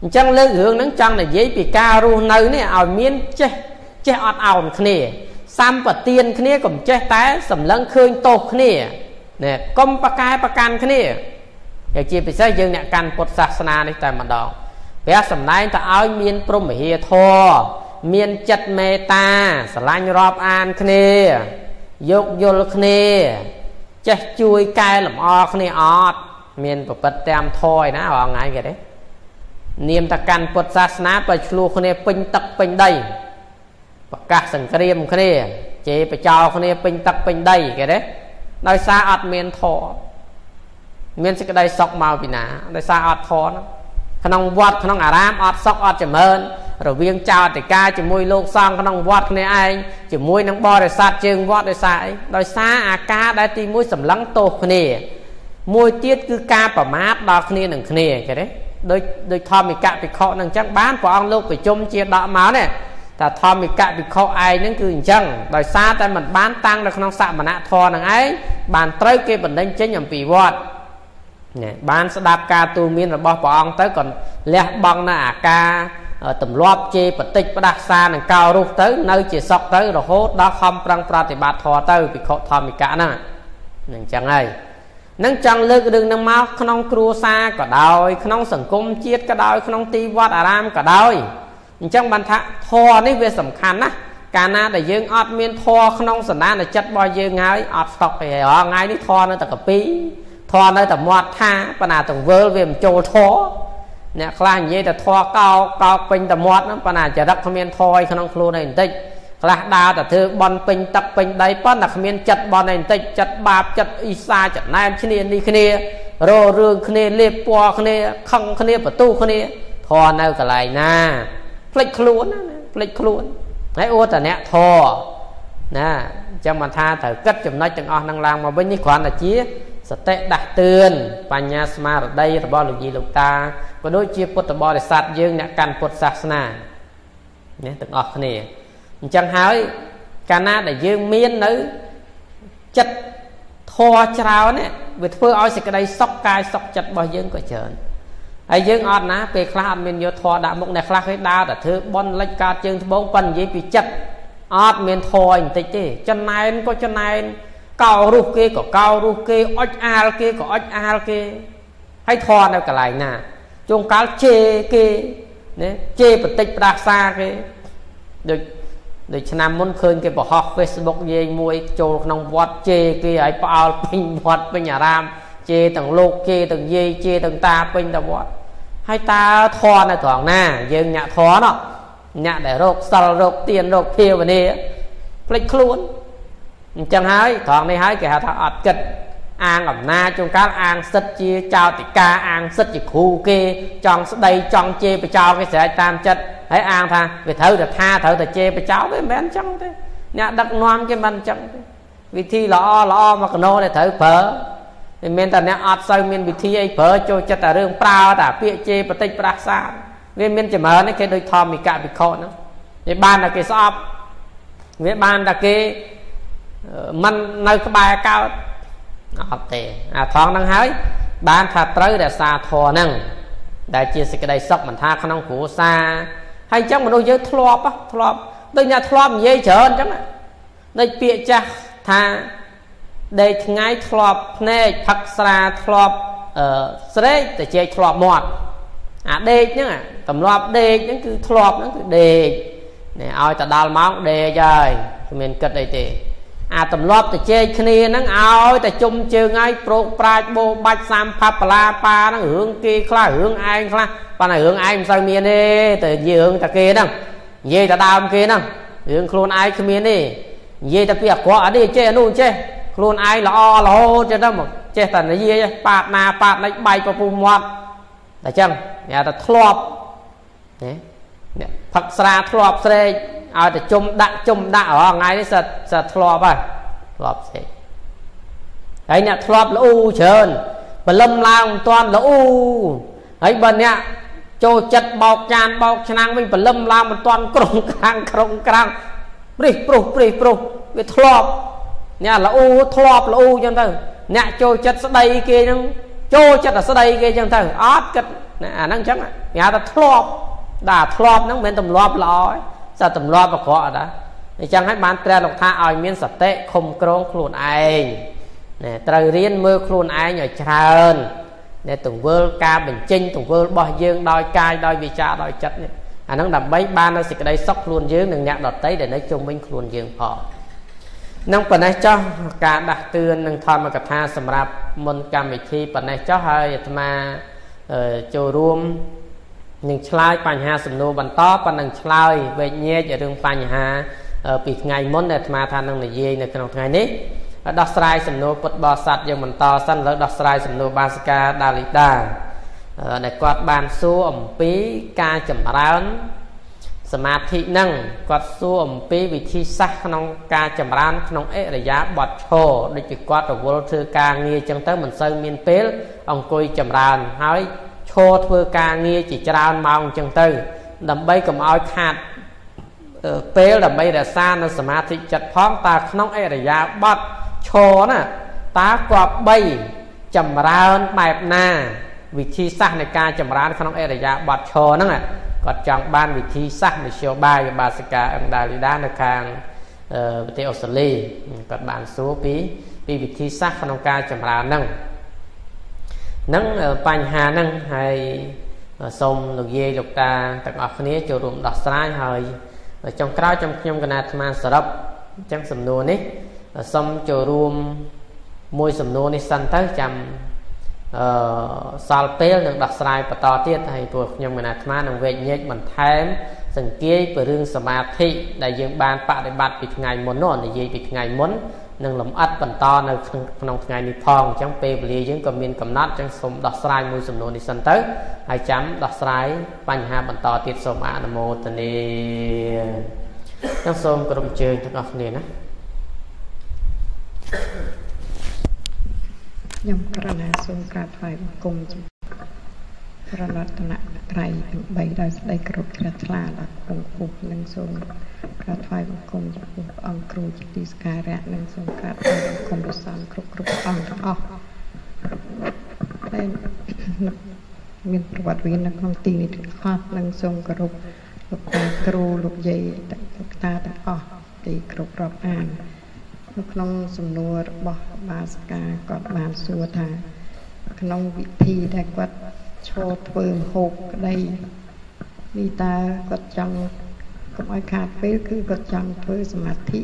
អញ្ចឹងលើករឿងហ្នឹងចង់និយាយពីការរស់នៅនេះឲ្យមានចេះចេះអត់អោនគ្នាសម្បទានគ្នាកុំចេះតែសម្លឹងឃើញទោសគ្នាណែកុំប្រកែប្រកាន់គ្នាហើយជាពិសេសយើងអ្នកកាន់ពុទ្ធសាសនានេះតែម្ដងព្រះសម្ដែងទៅឲ្យមានព្រមវិហារធម៌ មានចិត្តមេត្តាស្រឡាញ់រាប់អានគ្នាយោគយល់គ្នាចេះជួយកែលម្អគ្នាអត់មានប្រពត្តតាមធរឯណារងថ្ងៃគេទេនាមតកាន់ពុទ្ធសាសនាបើឆ្លោះគ្នាពេញទឹកពេញដីប្រកាសសង្គ្រាមគ្នាជេរបចោគ្នាពេញទឹកពេញដីគេទេដោយសារអត់មានធរមានសេចក្តីសុខមកពីណាដោយសារអត់ធរហ្នឹងក្នុងវត្តក្នុងអារាមអត់សុខអត់ចម្រើន រវាងចៅអធិការជាមួយលោកសង្ឃក្នុងវត្តគ្នាឯងជាមួយនឹងបរិស័ទជើងវត្តដោយសារអីដោយសារអាការដែលទី1សម្លឹងទោសគ្នា មួយទៀតគឺការប្រមាថដល់គ្នានឹងគ្នាគេទេដូចដូចធម្មិកភិក្ខុនឹងអញ្ចឹងបានព្រះអង្គលោកប្រជុំជាដកមកនេះតែធម្មិកភិក្ខុឯងហ្នឹងគឺអញ្ចឹងដោយសារតែมันបានតាំងនៅក្នុងសមណៈធម៌នឹងឯងបានត្រូវគេបណ្ដេញចេញអំពីវត្តណែបានស្ដាប់ការទូលមានរបស់ព្រះអង្គទៅក៏លះបង់នៅអាការ ទម្លាប់ជេរបតិចផ្ដាសានឹងកោរុះទៅ នៅ ជាសក់ទៅរហូតដល់ខំប្រឹងប្រតិបត្តិធម៌ទៅភិក្ខុធម្មិកៈហ្នឹងនឹងអញ្ចឹងហើយនឹងចង់លើករឿងនឹងមកក្នុងគ្រួសារក៏ដោយ ក្នុងសង្គមជាតិក៏ដោយ ក្នុងទីវត្តអារាមក៏ដោយអញ្ចឹងបានថាធម៌នេះវាសំខាន់ណាស់កាលណាដែលយើងអត់មានធម៌ក្នុងសន្តានចិត្តរបស់យើងហើយអត់ស្តុកទេរាល់ថ្ងៃនេះធម៌នៅតែកពីធម៌នៅតែមាត់ថាបណ្ណាទង្វើវាមិនចូលធម៌ អ្នកខ្លះនិយាយតែធម៌កោកោពេញតែមាត់ហ្នឹងបណ្ណាចរិតគ្មានធម៌ឯក្នុងខ្លួនឯបន្តិចខ្លះដើរតែធ្វើបន់ពេញទឹកពេញដីប៉ុន្តែគ្មានចិត្តបន់ឯបន្តិចចិត្តបាបចិត្តអ៊ីសាចំណែនឈ្នានេះគ្នារោរឿងគ្នាលេបពណ៌គ្នាខឹងគ្នាបន្ទុះគ្នាធរនៅកន្លែងណាភ្លេចខ្លួនណាភ្លេចខ្លួនហើយអូតអ្នកធរណាអញ្ចឹងមិនថាត្រូវគិតចំណុចទាំងអស់ហ្នឹងឡើងមកវិញនេះគ្រាន់តែជា សតិដាស់តឿនបញ្ញាស្មារតីរបស់លោកយាយលោកតាក៏ដូចជាពុទ្ធបរិស័ទយើងអ្នកកាន់ពុទ្ធសាសនាណាទាំងអស់គ្នាអញ្ចឹងហើយកាលណាដែលយើងមាននៅចិត្តធរច្រើននេះវាធ្វើឲ្យសេចក្តីសុខកាយសុខចិត្តរបស់យើងក៏ច្រើនហើយយើងអត់ណាពេលខ្លះអត់មានយកធរដាក់មុខអ្នកខ្លះគេដើរតែធ្វើបន់លិចកាតជើងត្បូងប៉ុន្តែនិយាយពីចិត្តអត់មានធរបន្តិចទេចំណែនក៏ចំណែន កោរុះគេក៏កោរុះគេអុចអាលគេក៏អុចអាលគេហើយធរនៅកន្លែងណាជួងកាលជេរគេណាជេរបន្តិចផ្ដាសាគេដូចដូចឆ្នាំមុនឃើញគេបង្ហោះ Facebook យាយមួយចូលក្នុងវត្តជេរគេឲ្យផ្អើលពេញវត្តពេញអារាមជេរទាំងលោកជេរទាំងយាយជេរទាំងតាពេញទៅវត្តហើយតើធរនៅត្រង់ណា យើងញាក់ធរណោះញាក់ដែលរោគសិលរោគទៀនរោគភាវនាភ្លេចខ្លួន អញ្ចឹងហើយត្រង់នេះហើយគេហៅថាអត់គិតអាងអំណាចជួនកាលអាងសិទ្ធជាចោតិកាអាងសិទ្ធជាគ្រូគេចង់ស្ដីចង់ជេរបចោគេស្រែកតាមចិត្តហើយអាងថាវាត្រូវតែថាត្រូវតែជេរបចោវាមិនមែនអញ្ចឹងទេអ្នកដឹកនាំគេមិនអញ្ចឹងទេវិធីល្អល្អមកកណោដែលត្រូវប្រើមិនមែនតែអ្នកអត់សូវមានវិធីអីប្រើចូលចិត្តតែរឿងប្រើតែពាក្យជេរបតិចប្រាសាទវាមានចម្រើនគេដូចធម្មិកវិខហ្នឹងវាបានតែគេស្អប់វាបានតែគេ មិននៅក្បែរកើតអត់ទេអាថងហ្នឹងហើយ បានថាត្រូវរក្សាធម៌ហ្នឹងដែលជាសេចក្តីសុខមិនថាក្នុងគ្រួសារហើយអញ្ចឹងមនុស្សយើងធ្លាប់ធ្លាប់ដូចអ្នកធ្លាប់និយាយច្រើនអញ្ចឹងដូចពាក្យចាស់ថាដេកថ្ងៃធ្លាប់ភ្នែកផឹកស្រាធ្លាប់អឺស្រេកតែជែកធ្លាប់មាត់អាដេកហ្នឹងទម្លាប់ដេកហ្នឹងគឺធ្លាប់ហ្នឹងគឺដេកនេះឲ្យទៅដល់ម៉ោងដេកហើយគ្មានគិតអីទេ អាទម្លាប់ទៅជែកគ្នាហ្នឹងឲ្យតែជុំជើងឲ្យប្រោកប្រាជ្ញបោបាច់សាមផាប់បលាប៉ាហ្នឹងរឿងគេខ្លះរឿងឯងខ្លះប៉ុន្តែរឿងឯងមិនសូវមានទេតែនិយាយរឿងតែគេហ្នឹងនិយាយតែដើមគេហ្នឹងរឿងខ្លួនឯងគ្មានទេនិយាយតែពីអាក្រក់អានេះចេះអានោះចេះខ្លួនឯងល្អរហូតចឹងទៅមកចេះតែនិយាយប៉ាតណាប៉ាតណិចបែកពពុះមាត់តែចឹងគេថាធ្លាប់ណាអ្នក ផឹកស្រាធ្លាប់ស្រែកឲ្យតែជុំដាក់ជុំដាក់រាល់ថ្ងៃនេះសិតសិតធ្លាប់ហើយធ្លាប់ស្រែកហើយអ្នកធ្លាប់ល្អូច្រើនបលឹមឡើងមិនទាន់ល្អូហើយបើអ្នកចូលចិត្តបោកចានបោកឆ្នាំងវិញបលឹមឡើងមិនទាន់ក្រុងក្រាំងក្រុងក្រាំងព្រិះព្រុសព្រិះព្រុសវាធ្លាប់អ្នកល្អូធ្លាប់ល្អូចឹងទៅអ្នកចូលចិត្តស្ដីគេហ្នឹងចូលចិត្តតែស្ដីគេចឹងទៅអត់គិតអាហ្នឹងចឹងគេហៅថាធ្លាប់ ដែលធ្លាប់ហ្នឹងមិនមែនទម្លាប់ល្អទេសត្វទម្លាប់អាក្រក់អត់ដែរអញ្ចឹងហើយបានព្រះលោកថាឲ្យមានសតិឃុំក្រងខ្លួនឯងណែត្រូវរៀនមើលខ្លួនឯងឲ្យច្រើនណែទង្វើការបញ្ចេញទង្វើរបស់យើងដោយកាយដោយវាចាដោយចិត្តនេះអាហ្នឹងដើម្បីបាននៅសេចក្តីសុខខ្លួនយើងនិងអ្នកដតីដែលនៅជុំវិញខ្លួនយើងផងនឹងប៉ុណ្ណេះចោះការដាស់តឿននឹងធម្មកថាសម្រាប់មុនកម្មវិធីប៉ុណ្ណេះចោះហើយអាត្មាចូលរួម នឹងឆ្លើយបញ្ហាសំណួរបន្តប៉ុណ្ណឹងឆ្លើយវែកញែករឿងបញ្ហាពីថ្ងៃមុនដែលអាត្មាថានឹងនិយាយនៅក្នុងថ្ងៃនេះដោះស្រាយសំណួរពុទ្ធបរិស័ទយើងបន្តសិនលើដោះស្រាយសំណួរបាសិកាដាលីដាដែលគាត់បានសួរអំពីការចម្រើនសមាធិនឹងគាត់សួរអំពីវិធីសាស្ត្រក្នុងការចម្រើនក្នុងអិរិយាបថឈរដូចជាគាត់រវល់ធ្វើការងារចឹងទៅមិនសូវមានពេលអង្គុយចម្រើនហើយ ឈរធ្វើការងារជាច្រើនម៉ោងអញ្ចឹងទៅ ដើម្បីកុំឲ្យខាតពេលដើម្បីរក្សានៅសមាធិចិត្តផងតើក្នុងអរិយាបថឈរណាតើគប្បីចម្រើនបែបណា វិធីសាស្ត្រនៃការចម្រើនក្នុងអរិយាបថឈរហ្នឹងគាត់ចង់បានវិធីសាស្ត្រមធ្យោបាយបាសិកាអឹងដាលីដានៅខាងប្រទេសអូស្ត្រាលីគាត់បានសួរពីពីវិធីសាស្ត្រក្នុងការចម្រើនហ្នឹង ហ្នឹងបញ្ហាហ្នឹងហើយសូមលោកយាយលោកតាទាំងអស់គ្នាចូលរួមដោះស្រាយហើយចុងក្រោយចំខ្ញុំកណាអាត្មាសរុបអញ្ចឹងសំណួរនេះសូមចូលរួមមួយសំណួរនេះសិនទៅចាំអឺសល់ពេលនឹងដោះស្រាយបន្តទៀតហើយព្រោះខ្ញុំកណាអាត្មានឹងវេកញែកបន្ថែម សង្កេតពីរឿងសមាធិដែលយើងបានបដិបត្តិពីថ្ងៃមុននោះនិយាយពីថ្ងៃមុន នឹងលំអិតបន្តនៅក្នុងថ្ងៃនេះផងអញ្ចឹងពេលវេលាយើងក៏មានកំណត់អញ្ចឹងសូមដោះស្រាយមួយសំណួរនេះសិនទៅហើយចាំដោះស្រាយបញ្ហាបន្តទៀតសូមអនុមោទនាអញ្ចឹងសូមគ្រប់ជើងទាំងអស់គ្នាណាខ្ញុំក្រណាសូមក្រាបថ្វាយបង្គំ ប្រណតនៈត្រៃទាំង3ដោយស្ដីគោរពជ្រះថ្លាដល់អង្គពុទ្ធនិងសូមក្រាបថ្វាយបង្គំចំពោះអង្គគ្រូជាទីសក្ការៈនិងសូមក្រាបថ្វាយបង្គំព្រះសង្ឃគ្រប់គ្រប់អង្គទាំងអស់ហើយមានប្រវត្តិវិននៅក្នុងទីនេះទាំងអស់និងសូមគោរពលោកតាគ្រូលោកយាយលោកតាទាំងអស់ទីគ្រប់រាប់អាននៅក្នុងសំណួររបស់បាសកាគាត់បានសួរថា ក្នុងវិធីដែលគាត់ ឈរធ្វើមហូបក្តីនេះតើគាត់ចង់កុំឲ្យខាតពេលគឺគាត់ចង់ធ្វើសមាធិ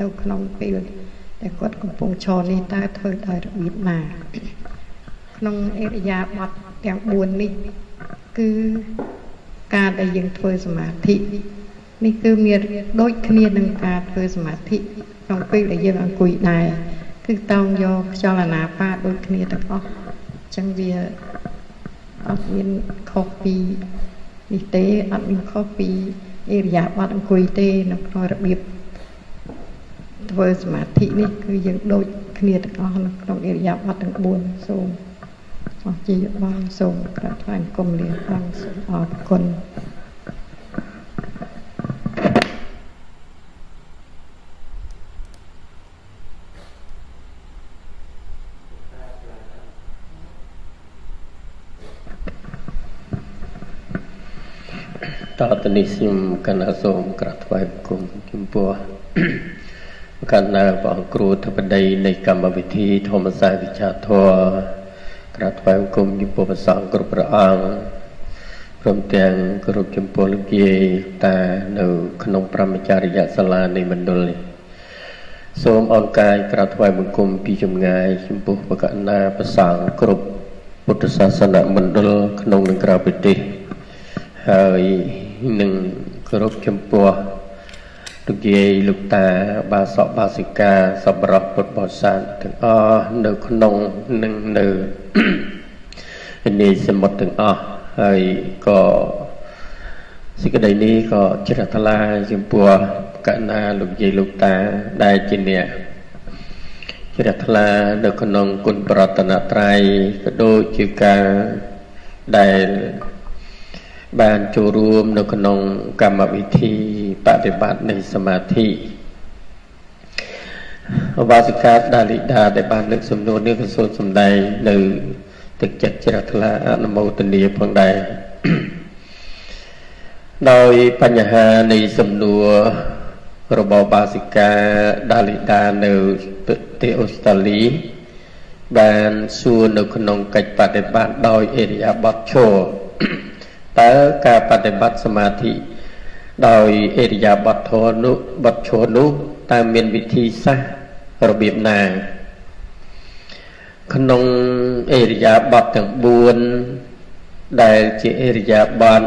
នៅក្នុងពេលដែលគាត់កំពុងឈរនេះតើធ្វើដោយរបៀបណាក្នុងអរិយាបថទាំង4នេះគឺការដែលយើងធ្វើសមាធិនេះគឺមានដូចគ្នានឹងការធ្វើសមាធិក្នុងពេលដែលយើងអង្គុយដែរគឺតោងយកខ្យល់អាណាបាដូចគ្នាទាំងអស់អញ្ចឹងវា អត់មានខុសពីនេះទេអត់មានខុសពីអេរិយាបថអង្គុយទេនៅក្នុងរបៀបធ្វើសមាធិនេះគឺយើងដូចគ្នាទាំងអស់នៅក្នុងអេរិយាបថទាំង4សូមអរជាបងសូមក្រាបថ្វាយគុំលាបងសូមអរគុណ តទៅនេះខ្ញុំកណ្ណាសូមក្រាបថ្វាយបង្គំចំពោះកណ្ណាព្រះគ្រូធិបតីនៃកម្មវិធីធម្មសាស្ត្រវិជាធម៌ក្រាបថ្វាយបង្គំចំពោះព្រះសង្ឃគ្រប់ព្រះអង្គព្រមទាំងគោរពចំពោះលោកយាយតានៅក្នុងប្រមចារិយសាលានៃមណ្ឌលនេះសូមអរកាយក្រាបថ្វាយបង្គំពីចម្ងាយចំពោះព្រះកណ្ណាព្រះសង្ឃគ្រប់ពុទ្ធសាសនមណ្ឌលក្នុងនិងក្រៅប្រទេសហើយ នឹងគោរពចំពោះលោកយាយលោកតាបាសកបាសិកាសប្បុរសពុទ្ធបរិស័ទទាំងអស់នៅក្នុងនឹងនៅនីសមុទ្រទាំងអស់ហើយក៏សេចក្តីនេះក៏ជ្រះថ្លាចំពោះកណាលោកយាយលោកតាដែលជាអ្នកជ្រះថ្លានៅក្នុងគុណប្រតនត្រ័យក៏ដូចជាការដែល បានចូលរួមនៅក្នុងកម្មវិធីបប្រតិបត្តិនៃសមាធិអវាសិកាដាលីដាដែលបានលើកសំណួរនេះក៏សូមសម្ដែងនៅទឹកចិត្តជ្រះថ្លាអនុមោទនាផងដែរដោយបញ្ហានៃសំណួររបស់បាសិកាដាលីដានៅប្រទេសអូស្ត្រាលីបានសួរនៅក្នុងកិច្ចបដិបត្តិដោយអេរិយាបថឈរ តើការបដិបត្តិសមាធិដោយអេរិយាបថធរនោះបទឈរនោះតើមានវិធីសាស្ត្ររបៀបណាក្នុងអេរិយាបថទាំង4ដែលជាអេរិយាបថ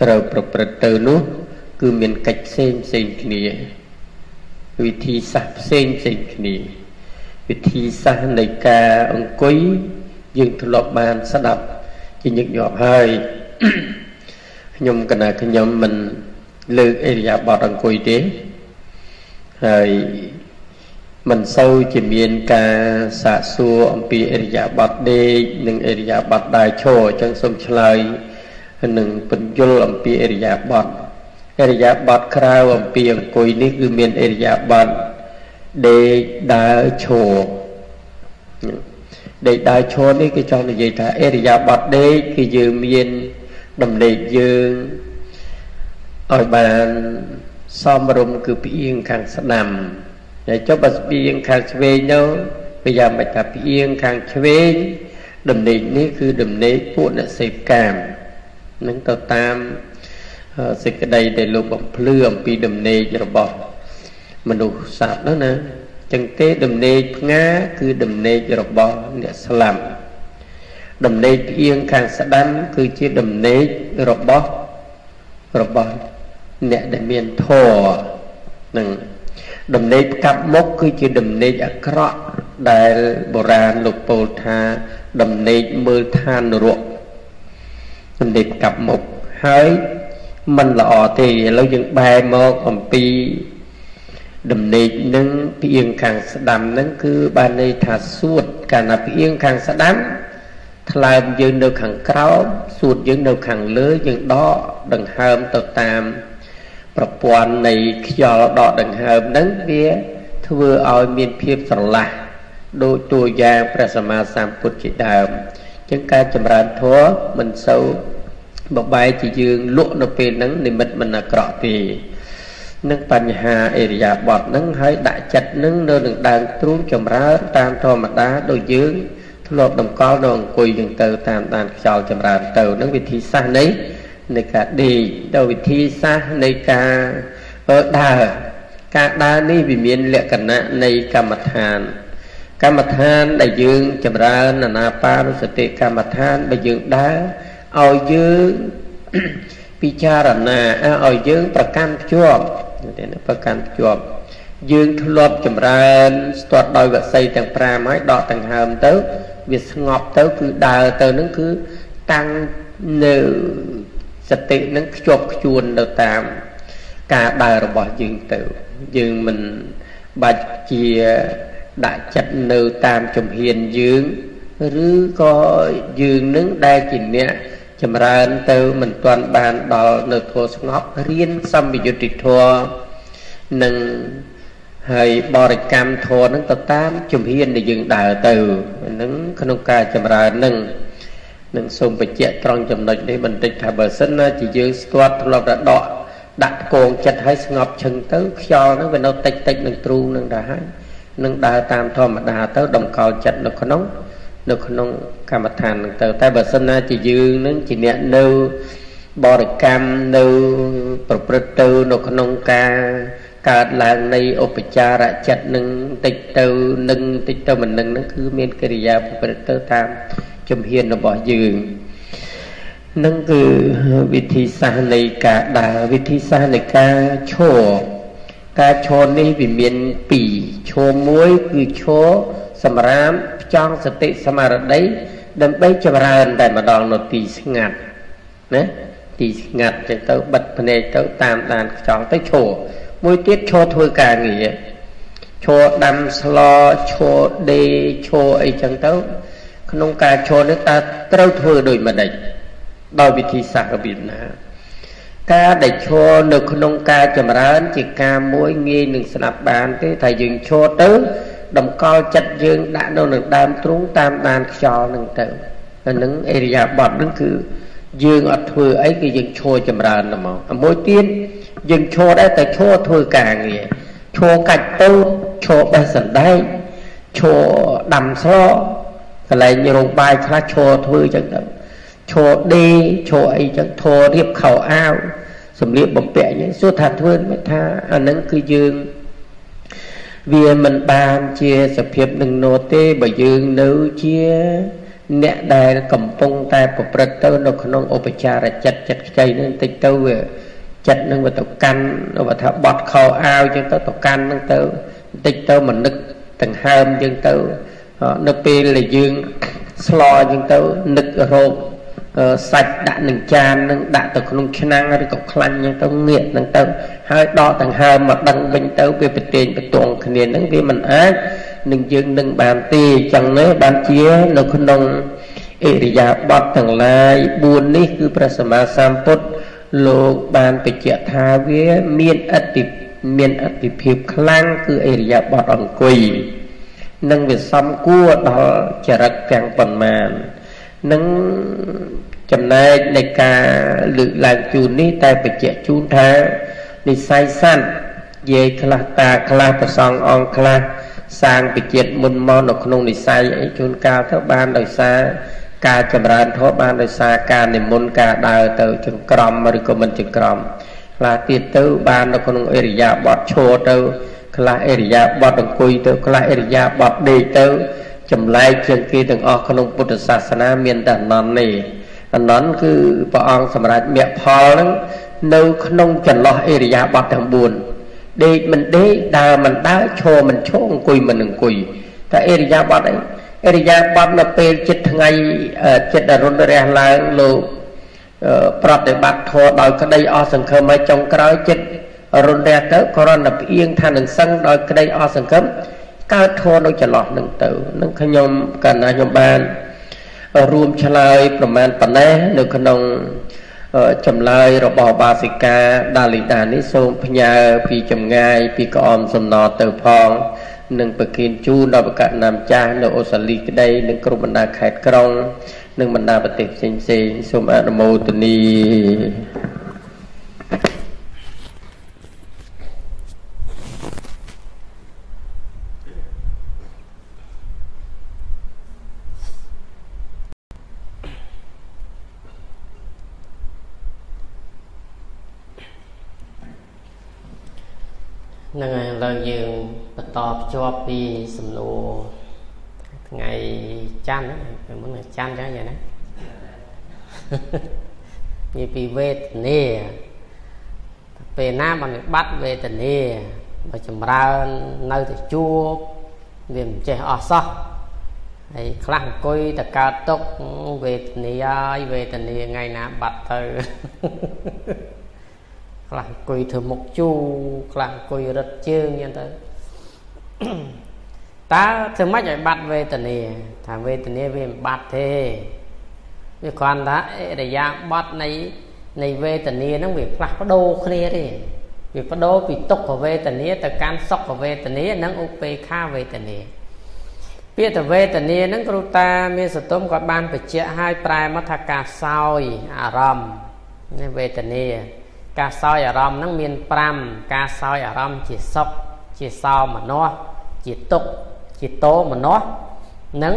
ត្រូវប្រព្រឹត្តទៅនោះ គឺមានកិច្ចផ្សេងផ្សេងគ្នាវិធីសាស្ត្រផ្សេងផ្សេងគ្នា វិធីសាស្ត្រនៃការអង្គុយយើងធ្លាប់បានស្ដាប់ជាញឹកញាប់ហើយ ខ្ញុំកណាខ្ញុំមិនលើកអេរិយាបថអង្គុយទេហើយមិនសូវជាមានការសាកសួរអំពីអេរិយាបថដេកនិងអេរិយាបថដើរឈរអញ្ចឹងសូមឆ្លើយនឹងបញ្យលអំពីអេរិយាបថអេរិយាបថក្រៅអំពីអង្គុយនេះគឺមានអេរិយាបថដេកដើរឈរដេកដើរឈរនេះគេចង់និយាយថាអេរិយាបថដេកគឺយើងមាន ដំណេកយើងឲ្យបានសមរម្យគឺផ្អៀងខាងស្ដាំហើយចុះបើស្បៀងខាងឆ្វេងនោះប្រយ័ត្នមិនថាផ្អៀងខាងឆ្វេងដំណេកនេះគឺដំណេកពួកអ្នកសេពកាមនឹងទៅតាមសេចក្តីដែលលោកបំភ្លឺអំពីដំណេករបស់មនុស្សសត្វនោះណាចឹងទេដំណេកផ្ងាគឺដំណេករបស់អ្នកស្លាប់ ដំណេកផ្អៀងខាងស្ដាំ គឺជាដំណេករបស់របស់អ្នកដែលមានធម៌នឹងដំណេកផ្កាប់មុខគឺជាដំណេកអាក្រក់ដែលបុរាណលោកពោលថាដំណេកមើលឋាននរកដំណេកផ្កាប់មុខហើយมันល្អទេឥឡូវយើងបែរមកអំពីដំណេកនឹងផ្អៀងខាងស្ដាំនឹងគឺបានន័យថាសួតកាលណាផ្អៀងខាងស្ដាំ ថ្លើមយើងនៅខាងក្រោមសួតយើងនៅខាងលើយើងដកដង្ហើមទៅតាមប្រព័ន្ធនៃខ្យល់ដកដង្ហើមហ្នឹងវាធ្វើឲ្យមានភាពស្រឡះដូចតួយ៉ាងព្រះសម្មាសម្ពុទ្ធជាដើមអញ្ចឹងការចម្រើនធម៌មិនសូវបបែកជាយើងលក់នៅពេលហ្នឹងនិមិត្តមិនអាក្រក់ទេនឹងបញ្ហាអេរិយាបថហ្នឹងហើយដាក់ចិត្តហ្នឹងនៅនឹងដើមទ្រូងចម្រើនតាមធម្មតាដូចយើង ធ្លាប់តម្កល់នៅអង្គុយយើងទៅតាមដានខ្យល់ចម្រើនទៅនឹងវិធីសាស្ត្រនៃនៃការដេកទៅវិធីសាស្ត្រនៃការដើរការដើរនេះវាមានលក្ខណៈនៃកម្មដ្ឋាន កម្មដ្ឋានដែលយើងចម្រើនអនាបានសតិកម្មដ្ឋានដែលយើងដើរឲ្យយើងពិចារណាឲ្យយើងប្រកាន់ភ្ជាប់ប្រកាន់ភ្ជាប់យើងធ្លាប់ចម្រើនស្ទាត់ដោយវស័យទាំង5ហើយដកដង្ហើមទៅ វាស្ងប់ទៅគឺដើរទៅនឹងគឺតាំងនៅសតិនឹងខ្ជាប់ខ្ជួនទៅតាមការដើររបស់យើងទៅយើងមិនបាច់ជាដាក់ចិត្តនៅតាមជំហានយើងឬក៏យើងនឹងដែលជាអ្នកចម្រើនទៅមិនទាន់បានដល់នៅធម៌ស្ងប់រៀនសម្ពយុទ្ធធម៌និង ហើយបរិកម្មធម៌នឹងទៅតាមជំហានដែលយើងដើរទៅនឹងក្នុងការចម្រើននឹងនឹងសូមបញ្ជាក់ត្រង់ចំណុចនេះបន្តិចថាបើសិនណាជាយើងស្ទាត់ធ្លាប់តែដកដាក់កងចិត្តឲ្យស្ងប់ឈឹងទៅខ្យល់ហ្នឹងវានៅតិចតិចនឹងទ្រូងនឹងដែរហើយនឹងដើរតាមធម្មតាទៅតម្កល់ចិត្តនៅក្នុង នៅក្នុងកម្មដ្ឋាននឹងទៅ តែបើសិនណាជាយើងនឹងជាអ្នកនៅបរិកម្មនៅប្រព្រឹត្តទៅនៅក្នុងការ កើតឡើងនៃឧបចារចិត្តនឹងតិចទៅនឹងតិចទៅមិននឹងនឹងគឺមានកិរិយាប្រព្រឹត្តទៅតាមជំហានរបស់យើងនឹងគឺវិធីសាស្ត្រនៃការដើរវិធីសាស្ត្រនៃការឈរការឈរនេះវាមាន2ឈរមួយគឺឈរសម្រាប់ផ្ចង់សតិស្មារតីដើម្បីចម្រើនតែម្ដងនៅទីស្ងាត់ណាទីស្ងាត់ចឹងទៅបិទភ្នែកទៅតាមដានខ្យល់ទៅឈរ មួយទៀតឈរធ្វើការងារឈរដាំស្លឈរដេឈរអីចឹងទៅ ក្នុងការឈរនេះតើត្រូវធ្វើដូចម្ដេចដោយវិធីសាស្ត្ររបៀបណាការដែលឈរនៅក្នុងការចម្រើន ជាការមួយងាយនឹងស្ដាប់បានទេថាយើងឈរទៅតម្កល់ចិត្តយើងដាក់នៅនឹងដើមទ្រូងតាមដានខ្យល់នឹងទៅអានឹងអេរិយាបថនឹងគឺយើងអត់ធ្វើអីគឺយើងឈរចម្រើនទៅមកមួយទៀត យើងឈរដែរតែឈរធ្វើការងារឈរកាច់ទៅឈរបេះសណ្ដែកឈរដាំស្លកន្លែងរោងបាយខ្លះឈរធ្វើចឹងទៅឈរដេឈរអីចឹងធររៀបខោអាវសម្លៀកបំពាក់ចឹងសួរថាធ្វើមិនថាអានឹងគឺយើងវាមិនបានជាសភាពនឹងណូទេបើយើងនៅជាអ្នកដែលកំពុងតែប្រព្រឹត្តទៅនៅក្នុងឧបចារចិត្តចិត្តខ្ចីនឹងតិចទៅវា ចិត្តនឹងវាទៅកាន់វាថាបត់ខោអាវចឹងទៅទៅកាន់នឹងទៅបន្តិចទៅមិននឹកដង្ហើមចឹងទៅនៅពេលដែលយើងស្លចឹងទៅនឹករោគសាច់ដាក់នឹងចាននឹងដាក់ទៅក្នុងឆ្នាំងឬក៏ខ្លាញ់ចឹងទៅងាកហ្នឹងទៅហើយដកដង្ហើមមកដឹងវិញទៅវាប្រទៀងប្រទងគ្នាហ្នឹងវាមិនអាចនឹងយើងនឹងបានទេចឹងនេះបានជានៅក្នុងអិរិយាបថទាំងឡាយ4នេះគឺព្រះសម្មាសម្ពុទ្ធ លោកបានបញ្ជាក់ថាវាមានអតិមានអតិភិបខ្លាំងគឺអិរិយាបថអង្គុយនឹងវាសំគួរដល់ចរិតទាំងប៉ុន្មាននឹងចំណែកនៃការលើកឡើងជូននេះតែបញ្ជាក់ជូនថានិស័យស័នយាយខ្លះតាខ្លះប្រសងអង្គខ្លះសាងពិជាតិមុនមកនៅក្នុងនិស័យអីជួនកាលទៅបានដោយសារ ការចម្រើនធម៌បានដោយសារការនិមន្តការដើរទៅចង្ក្រមឬក៏មិនចង្ក្រមខ្លះទៀតទៅបាននៅក្នុងអេរិយាបថឈរទៅខ្លះអេរិយាបថអង្គុយទៅខ្លះអេរិយាបថដេកទៅចម្លែកជាងគេទាំងអស់ក្នុងពុទ្ធសាសនាមានតែអនន្តនេះអនន្តគឺព្រះអង្គសម្រាប់មគ្គផលហ្នឹងនៅក្នុងចន្លោះអេរិយាបថទាំង4ដេកមិនដេកដើរមិនដើរឈរមិនឈរអង្គុយមិនអង្គុយតែអេរិយាបថអី អរិយាប័ត្រនៅពេលចិត្តថ្ងៃចិត្តរុនរះឡើងលោកប្រតិបត្តិធម៌ដោយក្តីអស់សង្ឃឹមឲ្យចុងក្រោយចិត្តរុនរះទៅគ្រាន់តែផ្អៀងថានឹងសឹងដោយក្តីអស់សង្ឃឹមកើតធម៌នៅចន្លោះនឹងទៅនឹងខ្ញុំកាលណាខ្ញុំបានរួមឆ្លើយប្រមាណប៉ុណ្ណេះនៅក្នុងចម្លើយរបស់បាសិកាដាលីដានេះសូមផ្ញើពីចម្ងាយពីក្អមសំណរទៅផង និងប្រគិនជូនដល់បកណាមចាស់នៅអូស្ត្រាលីក្តីនិងគ្រប់បណ្ដាខេត្តក្រុង និងបណ្ដាប្រទេសផ្សេងផ្សេងសូមអនុមោទនី នឹងហើយឥឡូវយើងបន្តភ្ជាប់ពីសំណួរថ្ងៃច័ន្ទហ្នឹងមុនច័ន្ទចឹងយ៉ាងណានិយាយពីវេទនាពេលណាបានបាត់វេទនាបើចម្រើននៅតែជួបវាមិនចេះអស់សោះហើយខ្លះអង្គុយតកើតទុកវេទនាហើយវេទនាថ្ងៃណាបាត់ទៅ ខ្លះអង្គុយធ្វើមុខជូខ្លះអង្គុយរឹតជើងយ៉ាងទៅតើធ្វើម៉េចឲ្យបាត់វេទនាថាវេទនាវាមិនបាត់ទេវាគ្រាន់ថាអរិយាប័តនៃនៃវេទនាហ្នឹងវាផ្លាស់ប្ដូរគ្នាទេវាបដូរពីទុក្ខវេទនាទៅកាន់សុខវេទនានិងឧបេខាវេទនាពាក្យទៅវេទនាហ្នឹងគ្រូតាមានសតុំគាត់បានបញ្ជាក់ឲ្យប្រែមកថាការសោយអារម្មណ៍នេះវេទនា ការសោយអារម្មណ៍ហ្នឹងមាន5ការសោយអារម្មណ៍ជាសុខជាសោមនស្សជាទុក្ខជាតោមនស្សនិង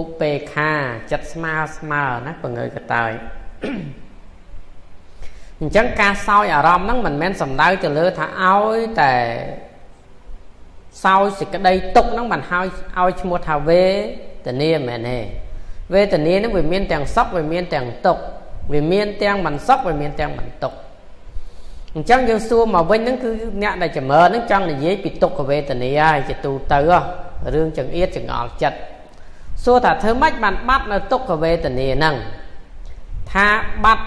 ឧបេខាចិត្តស្មើស្មើណាបង្ើយកតើយអញ្ចឹងការសោយអារម្មណ៍ហ្នឹងមិនមែនសំដៅទៅលើថាឲ្យតែសោយសេចក្តីទុកហ្នឹងបានហើយឲ្យឈ្មោះថាវេទនាមែនទេវេទនាហ្នឹងវាមានទាំងសុខវាមានទាំងទុក្ខវាមានទាំងមិនសុខវាមានទាំងមិនទុក្ខ អញ្ចឹងយើងសួរមកវិញហ្នឹងគឺអ្នកដែលចម្រើនហ្នឹងចង់និយាយពីទុក្ខវេទនាហើយជាទូទៅរឿងចង្អៀតចង្អល់ចិត្តសួរថាធ្វើម៉េចបានបាត់នៅទុក្ខវេទនាហ្នឹងថាបាត់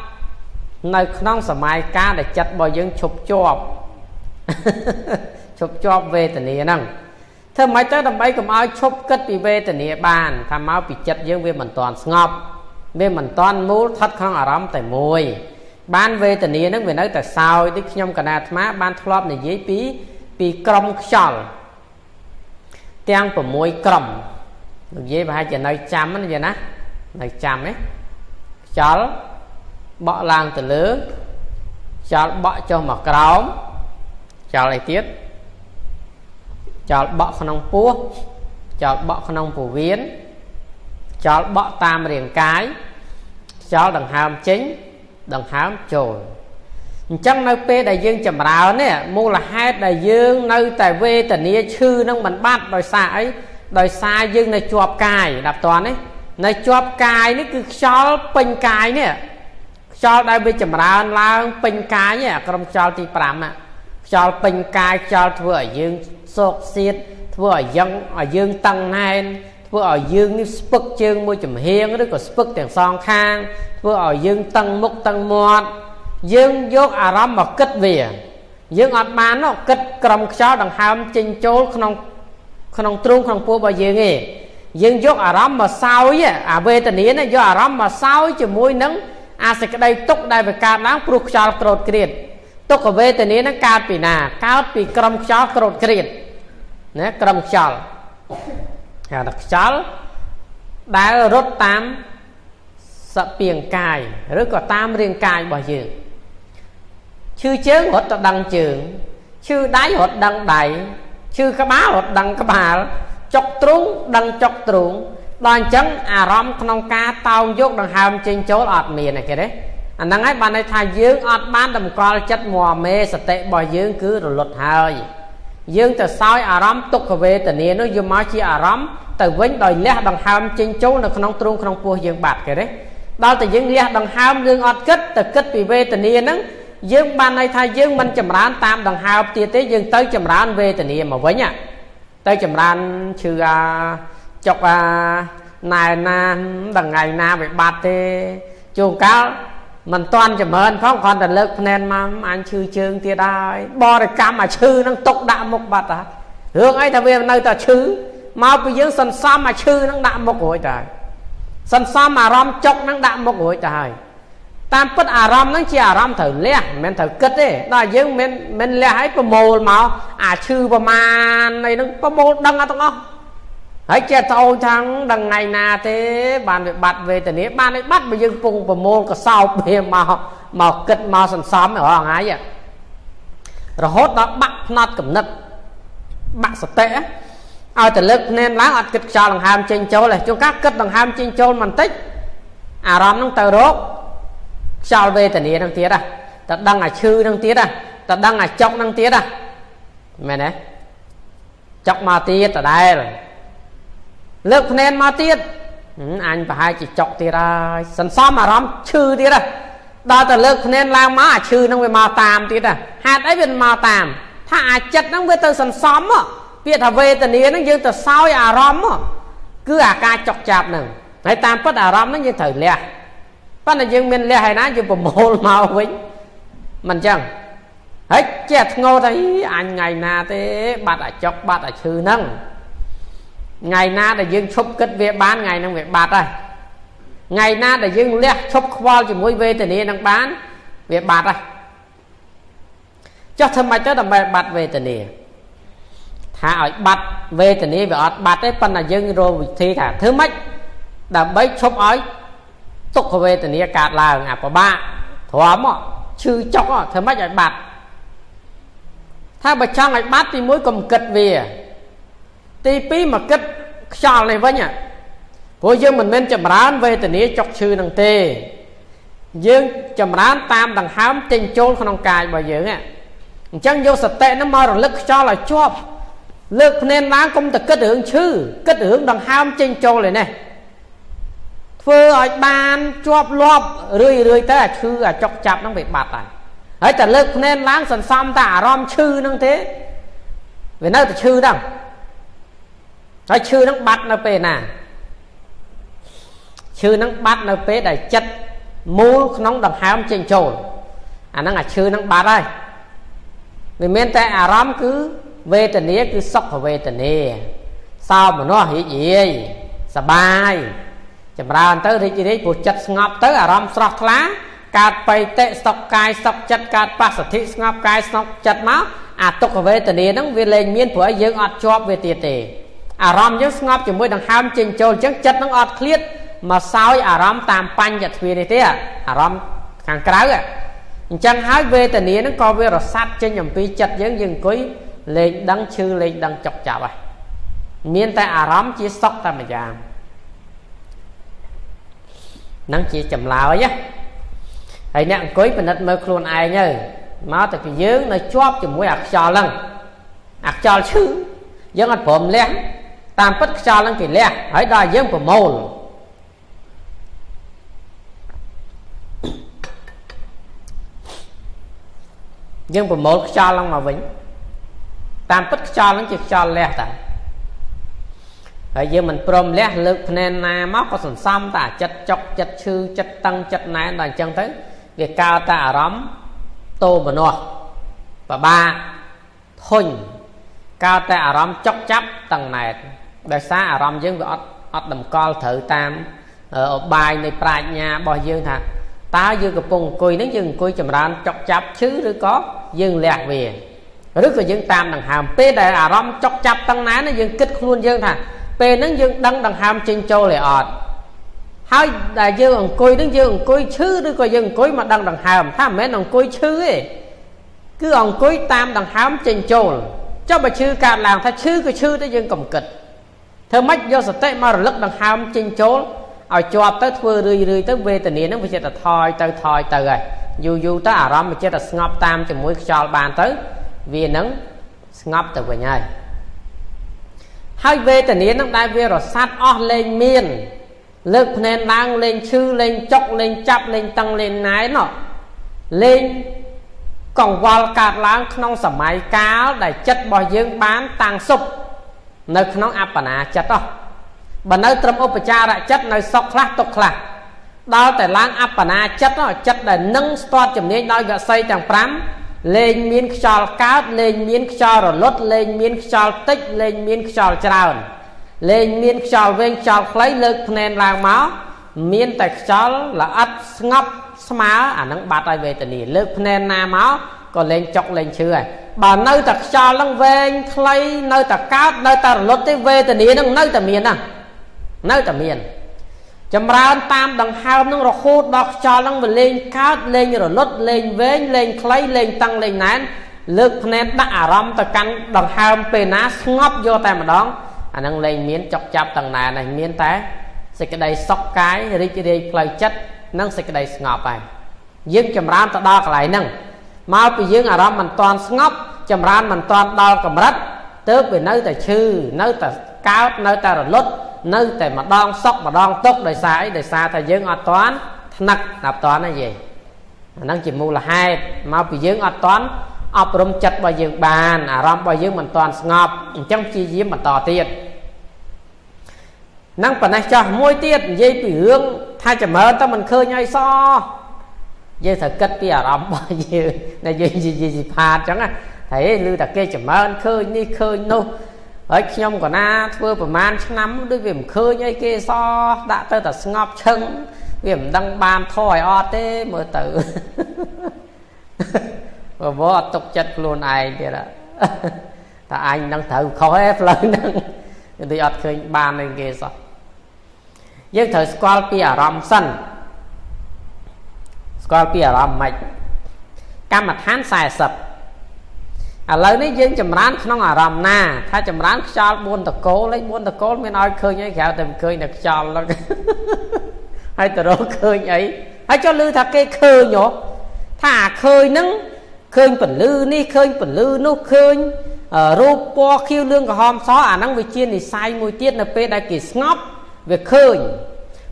នៅក្នុងសម័យកាលដែលចិត្តរបស់យើងឈប់ជាប់ឈប់ជាប់វេទនាហ្នឹងធ្វើម៉េចទៅដើម្បីកុំឲ្យឈប់គិតពីវេទនាបានថាមកពីចិត្តយើងវាមិនទាន់ស្ងប់វាមិនទាន់មូលស្ថិតក្នុងអារម្មណ៍តែមួយ បានវេទនាហ្នឹងវានៅតែសោយដូចខ្ញុំកណាអាត្មា បានធ្លាប់និយាយពីពីក្រុមខ្យល់ទាំង6ក្រុមនិយាយប្រហែលជានៅចាំណាយាណានៅចាំទេខ្យល់បក់ឡើងទៅលើខ្យល់បក់ចុះមកក្រោមខ្យល់អីទៀតខ្យល់បក់ក្នុងពោះខ្យល់បក់ក្នុងពោះវៀនខ្យល់បក់តាមរាងកាយខ្យល់ដង្ហើមចេញ ដង្ហើមចូលអញ្ចឹងនៅពេលដែលយើងចម្រើននេះមូលហេតុដែលយើងនៅតែវេទនាឈឺនឹងមិនបាត់ដោយសារអីដោយសារយើងនៅជាប់កាយដល់តនេះនៅជាប់កាយនេះគឺខ្យល់ពេញកាយនេះខ្យល់ដែលវាចម្រើនឡើងពេញកាយអាក្រុមខ្យល់ទី5ណាខ្យល់ពេញកាយខ្យល់ធ្វើឲ្យយើងសោកសៀតធ្វើឲ្យយើងឲ្យយើងតឹងណែន ធ្វើឲ្យយើងនេះស្ពឹកជើងមួយចំហៀងឬក៏ស្ពឹកទាំងសងខាង ធ្វើឲ្យយើងតឹងមុខតឹងមាត់យើងយកអារម្មណ៍មកគិតវា យើងអត់បាននោះគិតក្រុមខ្យល់ដង្ហើមចេញចូលក្នុងក្នុងទ្រូងក្នុងពោះរបស់យើងទេយើងយកអារម្មណ៍មកសោយអាវេទនានេះយកអារម្មណ៍មកសោយជាមួយនឹងអាសេចក្តីទុកដែលវាកើតឡើងព្រោះខ្យល់ក្រោតក្រៀតទុក្ខវេទនានឹងកើតពីណាកើតពីក្រុមខ្យល់ក្រោតក្រៀតណាក្រុមខ្យល់ ហៅថាខ្យល់ដែលរត់តាមសពាងកាយឬក៏តាមរាងកាយរបស់យើងឈឺជើងរត់ទៅដឹងជើងឈឺដៃរត់ដឹងដៃឈឺក្បាលរត់ដឹងក្បាលចុកទ្រូងដឹងចុកទ្រូងដល់អញ្ចឹងអារម្មណ៍ក្នុងការតោងយកដង្ហើមចេញចូលអត់មានទេគេទេអាហ្នឹងហើយបានន័យថាយើងអត់បានតម្កល់ចិត្តមួមេសតិរបស់យើងគឺរលត់ហើយ យើងទៅសោយអារម្មណ៍ទុក្ខវេទនានោះយកមកជាអារម្មណ៍ទៅវិញដោយលះដង្ហើមចេញចូលនៅក្នុងទ្រូងក្នុងពោះយើងបាត់គេទេដល់តែយើងលះដង្ហើមយើងអត់គិតទៅគិតពីវេទនាហ្នឹងយើងបានន័យថាយើងមិនចម្រើនតាមដង្ហើមទៀតទេយើងទៅចម្រើនវេទនាមកវិញទៅចម្រើនឈឺអាចុកអាណែណាដល់ថ្ងៃណាវាបាត់ទេជួនកាល មិនតាន់ចម្រើនផងគ្រាន់តែលើកភ្នែនមកអញឈឺជើងទៀតហើយបរិកម្មអាឈឺនឹងຕົកដាក់មុខបាត់ហើយរឿងអីថាវានៅតែឈឺមកពីយើងសន្សំអាឈឺនឹងដាក់មុខរួចទៅហើយសន្សំអារម្មណ៍ចុកនឹងដាក់មុខរួចទៅហើយតាមពិតអារម្មណ៍ហ្នឹងជាអារម្មណ៍ត្រូវលះមិនមែនត្រូវគិតទេដល់យើងមិនមិនលះឲ្យប្រមូលមកអាឈឺប្រមាណអីហ្នឹងប្រមូលដឹងអត់ទាំងអស់ ហើយចេះត្អូនថាងដឹងថ្ងៃណាទេ បានវាបាត់វេទនាបានវាបាត់បើយើងពងប្រមូលកសោបវាមកមកគិតមកសន្សំរាល់ថ្ងៃរហូតដល់បាក់ផ្នត់កំណត់បាក់សតិឲ្យតែលើកភ្នែនឡើងអត់គិតខ្យល់ដង្ហើមចេញចូលទេជួនកាលគិតដង្ហើមចេញចូលបន្តិចអារម្មណ៍ហ្នឹងទៅរកខ្យល់វេទនាហ្នឹងទៀតហ៎តដឹងអាឈឺហ្នឹងទៀតហ៎តដឹងអាចុកហ្នឹងទៀតហ៎មែនទេចុកមកទៀតដដែល លើកភ្នែនមកទៀតអញប្រហែលជាចុកទៀតហើយសន្សំអារម្មណ៍ឈឺទៀតហ៎ដល់តែលើកភ្នែនឡើងមកអាឈឺហ្នឹងវាមកតាមទៀតហ៎ហេតុអីវាមកតាម ថាអាចិត្តហ្នឹងវាទៅសន្សំពាក្យថាវេទនាហ្នឹងយើងទៅសោយអារម្មណ៍គឺអាការចុកចាប់ហ្នឹងហើយតាមពិតអារម្មណ៍ហ្នឹងយើងត្រូវលះប៉ុន្តែយើងមានលះហើយណាយើងប្រមូលមកវិញមិនអញ្ចឹងហើយចេះធ្ងោថាអញថ្ងៃណាទេ បាត់អាចុកបាត់អាឈឺហ្នឹង ថ្ងៃណាដែលយើងឈប់គិតវាបានថ្ងៃហ្នឹងវាបាត់ហើយថ្ងៃណាដែលយើងលះឈប់ខ្វល់ជាមួយវេទនានឹងបានវាបាត់ហើយចុះធ្វើម៉េចទៅដើម្បីបាត់វេទនាថាឲ្យបាត់វេទនាវាអត់បាត់ទេប៉ុន្តែយើងរកវិធីថាធ្វើម៉េចដើម្បីឈប់ឲ្យទុក្ខវេទនាកើតឡើងអាប្របាកទ្រាំឈឺចុកធ្វើម៉េចឲ្យបាត់ថាបើចង់ឲ្យបាត់ទី1កុំគិតវា ទី2មកគិតខ្យល់នេះវិញព្រោះយើងមិនមែនចម្រើនវេទនាចុកឈឺនឹងទេ យើងចម្រើនតាមដង្ហើមចេញចូលក្នុងកាយរបស់យើងអញ្ចឹងយកសតិហ្នឹងមករលឹកខ្យល់ឲ្យជាប់លើកភ្នែនឡើងកុំតែគិតរឿងឈឺគិតរឿងដង្ហើមចេញចូលឯនេះធ្វើឲ្យបានជាប់លាប់រឿយរឿយទៅអាឈឺអាចុកចាប់ហ្នឹងវាបាត់ហើយហើយតែលើកភ្នែនឡើងសន្សំតែអារម្មណ៍ឈឺហ្នឹងទេវានៅតែឈឺហ្នឹង ហើយឈឺហ្នឹងបាត់នៅពេលណាឈឺហ្នឹងបាត់នៅពេលដែលចិត្តមូលក្នុងដង្ហើមចេញចូលអាហ្នឹងអាឈឺហ្នឹងបាត់ហើយវាមានតែអារម្មណ៍គឺវេទនាគឺសុខវេទនាសោមនស្សរីករាយសបាយចម្រើនទៅរីករាយព្រោះចិត្តស្ងប់ទៅអារម្មណ៍ស្រស់ថ្លាកើតបៃតិសុខកាយសុខចិត្តកើតបស្សទ្ធិស្ងប់កាយស្ងប់ចិត្តមកអាទុក្ខវេទនាហ្នឹងវាលែងមានព្រោះយើងអត់ជាប់វាទៀតទេ អារម្មណ៍យើងស្ងប់ជាមួយដង្ហើមចេញចូលអញ្ចឹងចិត្តហ្នឹងអត់ឃ្លាតមកសោយអារម្មណ៍តាមបញ្ញទ្វានេះទេអារម្មណ៍ខាងក្រៅអញ្ចឹងហើយវេទនាហ្នឹងក៏វារសាត់ចេញអំពីចិត្តយើងយើងអង្គុយលេងដឹងឈឺលេងដឹងចុកចាប់ហើយមានតែអារម្មណ៍ជាសុខតែម្យ៉ាងនឹងជាចម្លើយណាហើយអ្នកអង្គុយពិនិត្យមើលខ្លួនឯងទៅមកតែពីយើងនៅជាប់ជាមួយអាខ្យល់ហ្នឹងអាខ្យល់ឈឺយើងអត់ព្រមលះ តាមពិតខ្យល់ហ្នឹងគេលះហើយដល់យើងប្រមូលយើងប្រមូលខ្យល់ឡើងមកវិញតាមពិតខ្យល់ហ្នឹងជាខ្យល់លះតាហើយយើងមិនព្រមលះលើកភ្នែនណាមកក៏សន្សំតែចិត្តចុកចិត្តឈឺចិត្តតឹងចិត្តណែនដល់អញ្ចឹងទៅវាកើតតែអារម្មណ៍តោមនោះបបាធុញកើតតែអារម្មណ៍ចុកចាប់តឹងណែន ដោយសារអារម្មណ៍យើងវាអត់អត់តម្កល់ត្រូវតាមអបាយនៃប្រាជ្ញារបស់យើងថាតើយើងកំពុងអង្គុយហ្នឹងយើងអង្គុយចម្រើនចុកចាប់ឈឺឬក៏យើងលះវាឬក៏យើងតាមដង្ហើមពេលដែលអារម្មណ៍ចុកចាប់តឹងណែនយើងគិតខ្លួនយើងថាពេលហ្នឹងយើងដឹងដង្ហើមចេញចូលឯអត់ហើយដែលយើងអង្គុយហ្នឹងយើងអង្គុយឈឺឬក៏យើងអង្គុយមកដឹងដង្ហើមថាមិនមែនអង្គុយឈឺទេគឺអង្គុយតាមដង្ហើមចេញចូលចុះបើឈឺកើតឡើងថាឈឺក៏ឈឺទៅយើងកុំគិត ធ្វើម៉េចយកសតិមករលឹកដង្ហើមចេញចូលឲ្យជាប់ទៅធ្វើរឿយរឿយទៅវេទនាហ្នឹងវាចិត្តតែថយទៅថយទៅហើយយូរយូរទៅអារម្មណ៍វាចិត្តតែស្ងប់តាមជាមួយខ្យល់បានទៅវានឹងស្ងប់ទៅវិញហើយហើយវេទនានឹងដែលវារសាត់អស់លែងមាន លើកភ្នែនឡើងលេងឈឺលេងចុកលេងចាប់លេងតឹងលេងណែនលេងកង្វល់កើតឡើងក្នុងសម័យកាលដែលចិត្តរបស់យើងបានតាំងសុប នៅក្នុងអបណាចិត្តហ៎បើនៅត្រឹមឧបចារចិត្តនៅសុខខ្លះទុកខ្លះដល់តែឡើងអបណាចិត្តចិត្តដែលនឹងស្ទាត់ជំនាញដោយវស័យទាំង5លែងមានខ្យល់កើតលែងមានខ្យល់រលត់លែងមានខ្យល់តិចលែងមានខ្យល់ច្រើនលែងមានខ្យល់វែងខ្យល់ខ្លីលើកភ្នែនឡើងមកមានតែខ្យល់ល្អិតស្ងប់ស្មើអានឹងបាត់ហើយវេទនាលើកភ្នែនណាមកក៏លែងចុកលែងឈឺហើយ បើនៅតែខ្យល់នឹងវែងខ្លីនៅតែកើតនៅតែរលត់ទេវេទនានឹងនៅតែមានណានៅតែមាន ចម្រើនតាមដង្ហើមនឹងរហូតដល់ខ្យល់នឹងវាលែងកើតលែងរលត់លែងវែងលែងខ្លីលែងតឹងលែងណែនលើកភ្នែនដាក់អារម្មណ៍ទៅកាន់ដង្ហើមពេលណាស្ងប់យកតែម្ដងអានឹងលែងមានចុកចាប់ទាំងណែនេះមានតែសេចក្តីសុខកាយរីករាយផ្លូវចិត្តនិងសេចក្តីស្ងប់ហើយយើងចម្រើនទៅដល់កន្លែងហ្នឹង មកពីយើងអារម្មណ៍មិនតាន់ស្ងប់ចម្រើនមិនតាន់ដល់កម្រិតទើបវានៅតែឈឺនៅតែកើតនៅតែរលត់នៅតែម្ដងសុកម្ដងទុកដោយសារអីដោយសារតែយើងអត់តាន់ថ្នឹកដល់តាន់ទេយាយអាហ្នឹងជាមូលហេតុមកពីយើងអត់តាន់អប់រំចិត្តរបស់យើងបានអារម្មណ៍របស់យើងមិនទាន់ស្ងប់អញ្ចឹងព្យាយាមបន្តទៀតនឹងប៉ុណ្ណេះចោះមួយទៀតនិយាយពីរឿងថាចម្រើនទៅមិនឃើញអីសោះ យើងត្រូវគិតពីអារម្មណ៍របស់យើងដែលយើងនិយាយសិផាតអញ្ចឹងណាហើយឮតែគេចម្រើនឃើញនេះឃើញនោះហើយខ្ញុំក៏ណាធ្វើប្រហែលឆ្នាំដូចវាមិនឃើញអីគេសោះដាក់ទៅតែស្ងប់ឈឹងវាមិនដឹងបានធរឲ្យអត់ទេមើលទៅបើវអត់ទុកចិត្តខ្លួនឯងទៀតតែអញនឹងត្រូវខុសឯផ្លូវហ្នឹងដូចអត់ឃើញបាននឹងគេសោះយើងត្រូវស្គាល់ពីអារម្មណ៍សិន ស្គាល់ពីអារម្មណ៍មិនកម្មដ្ឋាន40ឥឡូវនេះយើងចម្រើនក្នុងអារម្មណ៍ណា ថាចម្រើនខ្យល់4តកូលឯ4តកូលមានឲ្យឃើញអីក្រៅតែឃើញតែខ្យល់ហ្នឹងហើយទៅរកឃើញអីហើយចុះឮថាគេឃើញហ៎ថាឃើញហ្នឹងឃើញពលឺនេះឃើញពលឺនោះឃើញរូបពណ៌ខៀវលឿងក្រហមសអាហ្នឹងវាជានិស័យមួយទៀតនៅពេលដែលគេស្ងប់វាឃើញ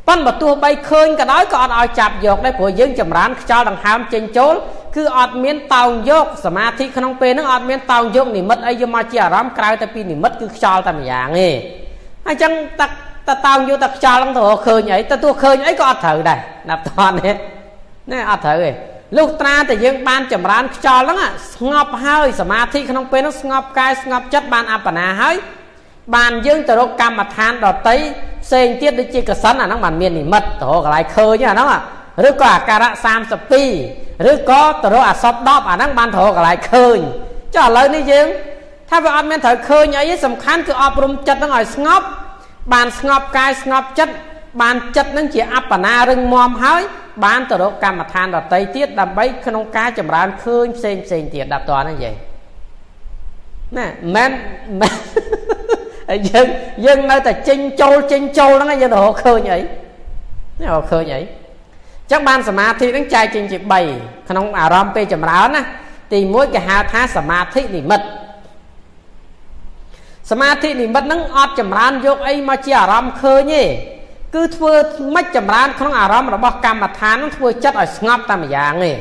ប៉ុន្តែបើទោះបីឃើញក៏ដោយក៏អត់ឲ្យចាប់យកដែរព្រោះយើងចម្រើនខ្យល់ដង្ហើមចេញចូលគឺអត់មានតោងយកសមាធិក្នុងពេលហ្នឹងអត់មានតោងយកនិមិត្តអីយកមកជាអារម្មណ៍ក្រៅតែពីនិមិត្តគឺខ្យល់តែម្យ៉ាងទេអញ្ចឹងតែតតោងយកតែខ្យល់ហ្នឹងទៅឃើញអីតែទោះឃើញអីក៏អត់ត្រូវដែរណាប់តន់ទេណាអត់ត្រូវទេលុះត្រាតែយើងបានចម្រើនខ្យល់ហ្នឹងស្ងប់ហើយសមាធិក្នុងពេលហ្នឹងស្ងប់កាយស្ងប់ចិត្តបានអបណាហើយ បានយើងទៅរកកម្មដ្ឋានដតីផ្សេងទៀតដូចជាកសិនអាហ្នឹងបានមាននិមិត្តទៅរកកន្លែងឃើញអាហ្នឹងឬក៏អាការៈ32ឬក៏ទៅរកអសព10អាហ្នឹងបានទៅរកកន្លែងឃើញចុះឥឡូវនេះយើងថាវាអត់មានត្រូវឃើញអីសំខាន់គឺអប់រំចិត្តហ្នឹងឲ្យស្ងប់បានស្ងប់កាយស្ងប់ចិត្តបានចិត្តនឹងជាអបណារឹងមាំហើយ បានទៅរកកម្មដ្ឋានដតីទៀតដើម្បីក្នុងការចម្រើនឃើញផ្សេងផ្សេងទៀតដល់តើហ្នឹងយាយណាមិន ហើយយើងយើងនៅតែចេញចូលចេញចូលហ្នឹងយើងទៅរកឃើញអីនេះរកឃើញអីចឹងបានសមាធិហ្នឹងចែកចេញជា3ក្នុងអារម្មណ៍ពេលចម្រើនណាទី1គេហៅថាសមាធិនិមិត្តសមាធិនិមិត្តហ្នឹងអត់ចម្រើនយកអីមកជាអារម្មណ៍ឃើញទេគឺធ្វើមិនចម្រើនក្នុងអារម្មណ៍របស់កម្មដ្ឋាននឹងធ្វើចិត្តឲ្យស្ងប់តែម្យ៉ាងទេ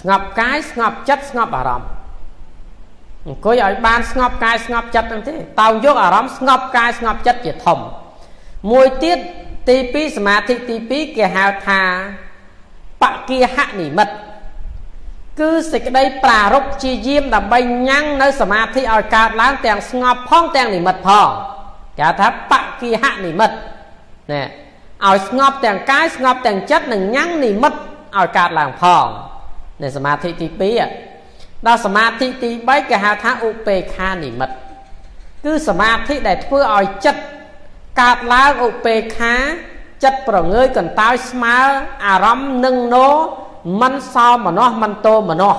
ស្ងប់កាយស្ងប់ចិត្តស្ងប់អារម្មណ៍ អង្គុយឲ្យបានស្ងប់កាយស្ងប់ចិត្តហ្នឹងទេតោងយកអារម្មណ៍ស្ងប់កាយស្ងប់ចិត្តជាធំមួយទៀតទី2សមាធិទី2គេហៅថាបគាហនិមិត្តគឺសេចក្តីប្រារព្ធជាយាមដើម្បីញ៉ាំងនៅសមាធិឲ្យកើតឡើងទាំងស្ងប់ផងទាំងនិមិត្តផងគេថាបគាហនិមិត្តណែឲ្យស្ងប់ទាំងកាយស្ងប់ទាំងចិត្តនិងញ៉ាំងនិមិត្តឲ្យកើតឡើងផងនៅសមាធិទី2 ដល់សមាធិទី3គេហៅថាឧបេខានិមិត្តគឺសមាធិដែលធ្វើឲ្យចិត្តកើតឡើងឧបេខាចិត្តប្រងើយកន្តើយស្មើអារម្មណ៍នឹងណោមិនសោមនោះមិនតោមនោះ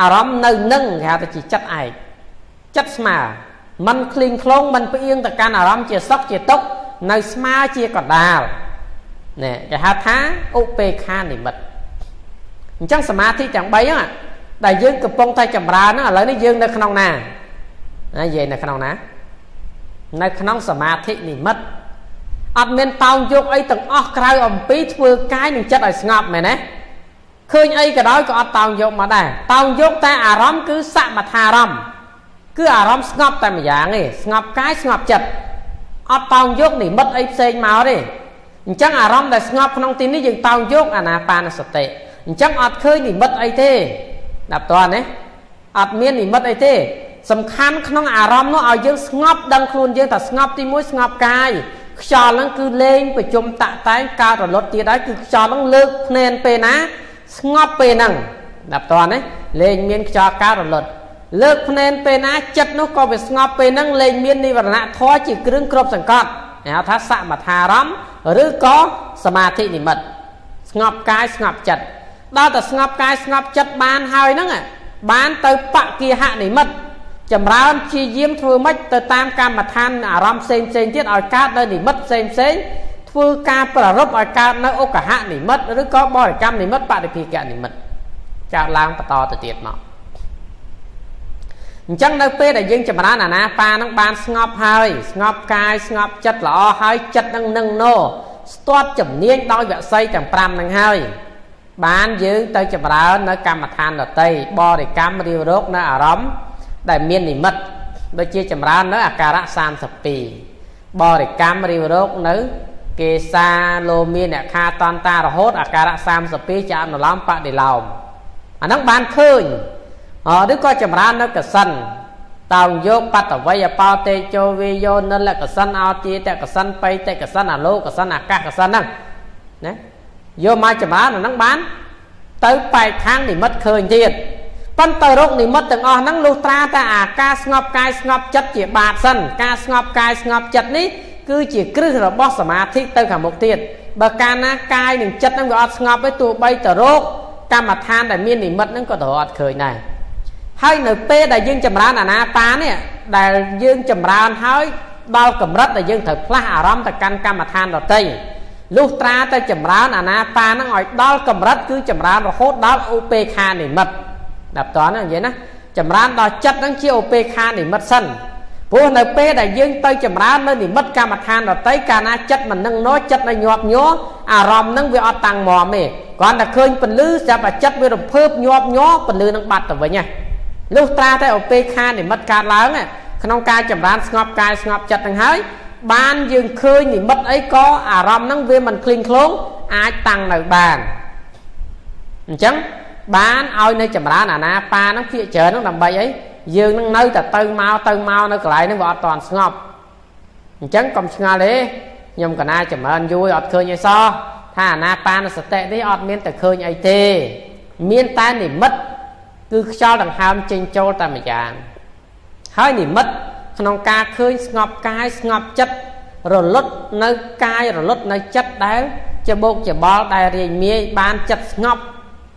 អារម្មណ៍នៅនឹងគេហៅថាជាចិត្តឯងចិត្តស្មើមិនឃ្លីងខ្លងមិនផ្អៀងទៅកាន់អារម្មណ៍ជាសុខជាទុក្ខនៅស្មើជាកដាលនេះគេហៅថាឧបេខានិមិត្តអញ្ចឹងសមាធិទាំង3ហ្នឹង ដែលយើងកំពុងតែចម្រើនហ្នឹងឥឡូវនេះយើងនៅក្នុងណាណានិយាយនៅក្នុងណានៅក្នុងសមាធិនិមិត្តអត់មានតោងយកអីទាំងអស់ក្រៅអំពីធ្វើកាយនិងចិត្តឲ្យស្ងប់មែនទេឃើញអីក៏ដោយក៏អត់តោងយកមកដែរតោងយកតែអារម្មណ៍គឺសមថាអារម្មណ៍គឺអារម្មណ៍ស្ងប់តែម្យ៉ាងទេស្ងប់កាយស្ងប់ចិត្តអត់តោងយកនិមិត្តអីផ្សេងមកទេអញ្ចឹងអារម្មណ៍ដែលស្ងប់ក្នុងទីនេះយើងតោងយកអាណាបានសតិអញ្ចឹងអត់ឃើញនិមិត្តអីទេ ដល់តើណាអត់មាននិមិត្តអីទេ សំខាន់ក្នុងអារម្មណ៍នោះឲ្យយើងស្ងប់ដឹងខ្លួនយើងថាស្ងប់ទី1ស្ងប់កាយខ្យល់ហ្នឹងគឺលេងប្រជុំតាក់តែងកើតរលត់ទៀតហើយគឺខ្យល់ហ្នឹងលើកភ្នែនពេលណា ស្ងប់ពេលហ្នឹងដល់តើណាលេងមានខ្យល់កើតរលត់លើកភ្នែនពេលណាចិត្តនោះក៏វាស្ងប់ពេលហ្នឹងលែងមាននិវរណៈធម៌ជាគ្រឿងគ្របសង្កត់ហៅថាសមថារម្មណ៍ឬក៏សមាធិនិមិត្តស្ងប់កាយស្ងប់ចិត្ត ដល់តែស្ងប់កាយស្ងប់ចិត្តបានហើយហ្នឹងបានទៅបគាហនិមិត្តចម្រើនព្យាយាមធ្វើម៉េចទៅតាមកម្មដ្ឋានអារម្មណ៍ផ្សេងផ្សេងទៀតឲ្យកើតនៅនិមិត្តផ្សេងផ្សេងធ្វើការប្ររពឲ្យកើតនៅឧកហនិមិត្តឬក៏បរិកម្មនិមិត្តបរិភិកនិមិត្តកើតឡើងបន្តទៅទៀតមកអញ្ចឹងនៅពេលដែលយើងចម្រើនអាណាបានឹងបានស្ងប់ហើយស្ងប់កាយស្ងប់ចិត្តល្អហើយចិត្តនឹងនឹងណោស្ទាត់ជំនាញដោយវស័យទាំង5នឹងហើយ បានយើងទៅចម្រើននៅកម្មដ្ឋានដតីបរិកម្មរាវរោគនៅអារម្មណ៍ដែលមាននិមិត្តដូចជាចម្រើននៅអាការៈ32បរិកម្មរាវរោគនៅគេសាលោមានអ្នកខាតន្តារហូតអាការៈ32ជាអនុឡំបដិឡោមអាហ្នឹងបានឃើញឬក៏ចម្រើននៅកសិនតោងយកបតវ័យអបោតេជោវិយោនិលកសិនអោទាតកសិនបៃតកសិនអាលោកសិនអាកាសកសិនហ្នឹងណា យកមកចម្រើនអាហ្នឹងបាន ទៅបែកខាងនិមិត្តឃើញទៀតប៉ុន្តែរោគនិមិត្តទាំងអស់ហ្នឹងលុះត្រាតែអាការស្ងប់កាយស្ងប់ចិត្តជាបាតសិនការស្ងប់កាយស្ងប់ចិត្តនេះគឺជាគ្រឹះរបស់សមាធិទៅខាងមុខទៀតបើកាលណាកាយនិងចិត្តហ្នឹងវាអត់ស្ងប់ទេទោះបីតរោគកម្មដ្ឋានដែលមាននិមិត្តហ្នឹងក៏ទៅអត់ឃើញដែរហើយនៅពេលដែលយើងចម្រើនអាណាបានេះដែលយើងចម្រើនហើយដល់កម្រិតដែលយើងត្រូវផ្លាស់អារម្មណ៍ទៅកាន់កម្មដ្ឋានដតី លុះត្រាតែចម្រើនអាណាបាហ្នឹងឲ្យដល់កម្រិតគឺចម្រើនរហូតដល់ឧបេខានិមិត្តដល់តហ្នឹងនិយាយណាចម្រើនដល់ចិត្តហ្នឹងជាឧបេខានិមិត្តសិនព្រោះនៅពេលដែលយើងទៅចម្រើននៅនិមិត្តកម្មដ្ឋានដតីកាលណាចិត្តមិននឹងណោចិត្តនៅញាប់ញ័រអារម្មណ៍ហ្នឹងវាអត់តាំងមមទេគ្រាន់តែឃើញពលឺស្រាប់តែចិត្តវារំភើបញាប់ញ័រពលឺនឹងបាត់ទៅវិញណាលុះត្រាតែឧបេខានិមិត្តកើតឡើងក្នុងការចម្រើនស្ងប់កាយស្ងប់ចិត្តនឹងហើយ បានយើងឃើញនិមិត្តអីក៏អារម្មណ៍ហ្នឹងវាមិនឃ្លីងឃ្លោងអាចតាំងនៅបានអញ្ចឹងបានឲ្យនៅចម្រើនអាណាបាហ្នឹងភាកច្រើនហ្នឹងដើម្បីអីយើងនឹងនៅតែទៅមកទៅមកនៅកន្លែងហ្នឹងវាអត់តាន់ស្ងប់អញ្ចឹងកុំឆ្ងល់ទេខ្ញុំកណាចម្រើនយូរអត់ឃើញអីសោះថាអាណាបានសតិនេះអត់មានតែឃើញអីទេ មានតែនិមិត្តគឺខ្យល់ដង្ហើមចេញចូលតែម្យ៉ាងហើយនិមិត្ត ក្នុងការឃើញស្ងប់កាយស្ងប់ចិត្តរលត់នៅកាយរលត់នៅចិត្តដែលច្បោកច្បល់ដែលរាយមាយបានចិត្តស្ងប់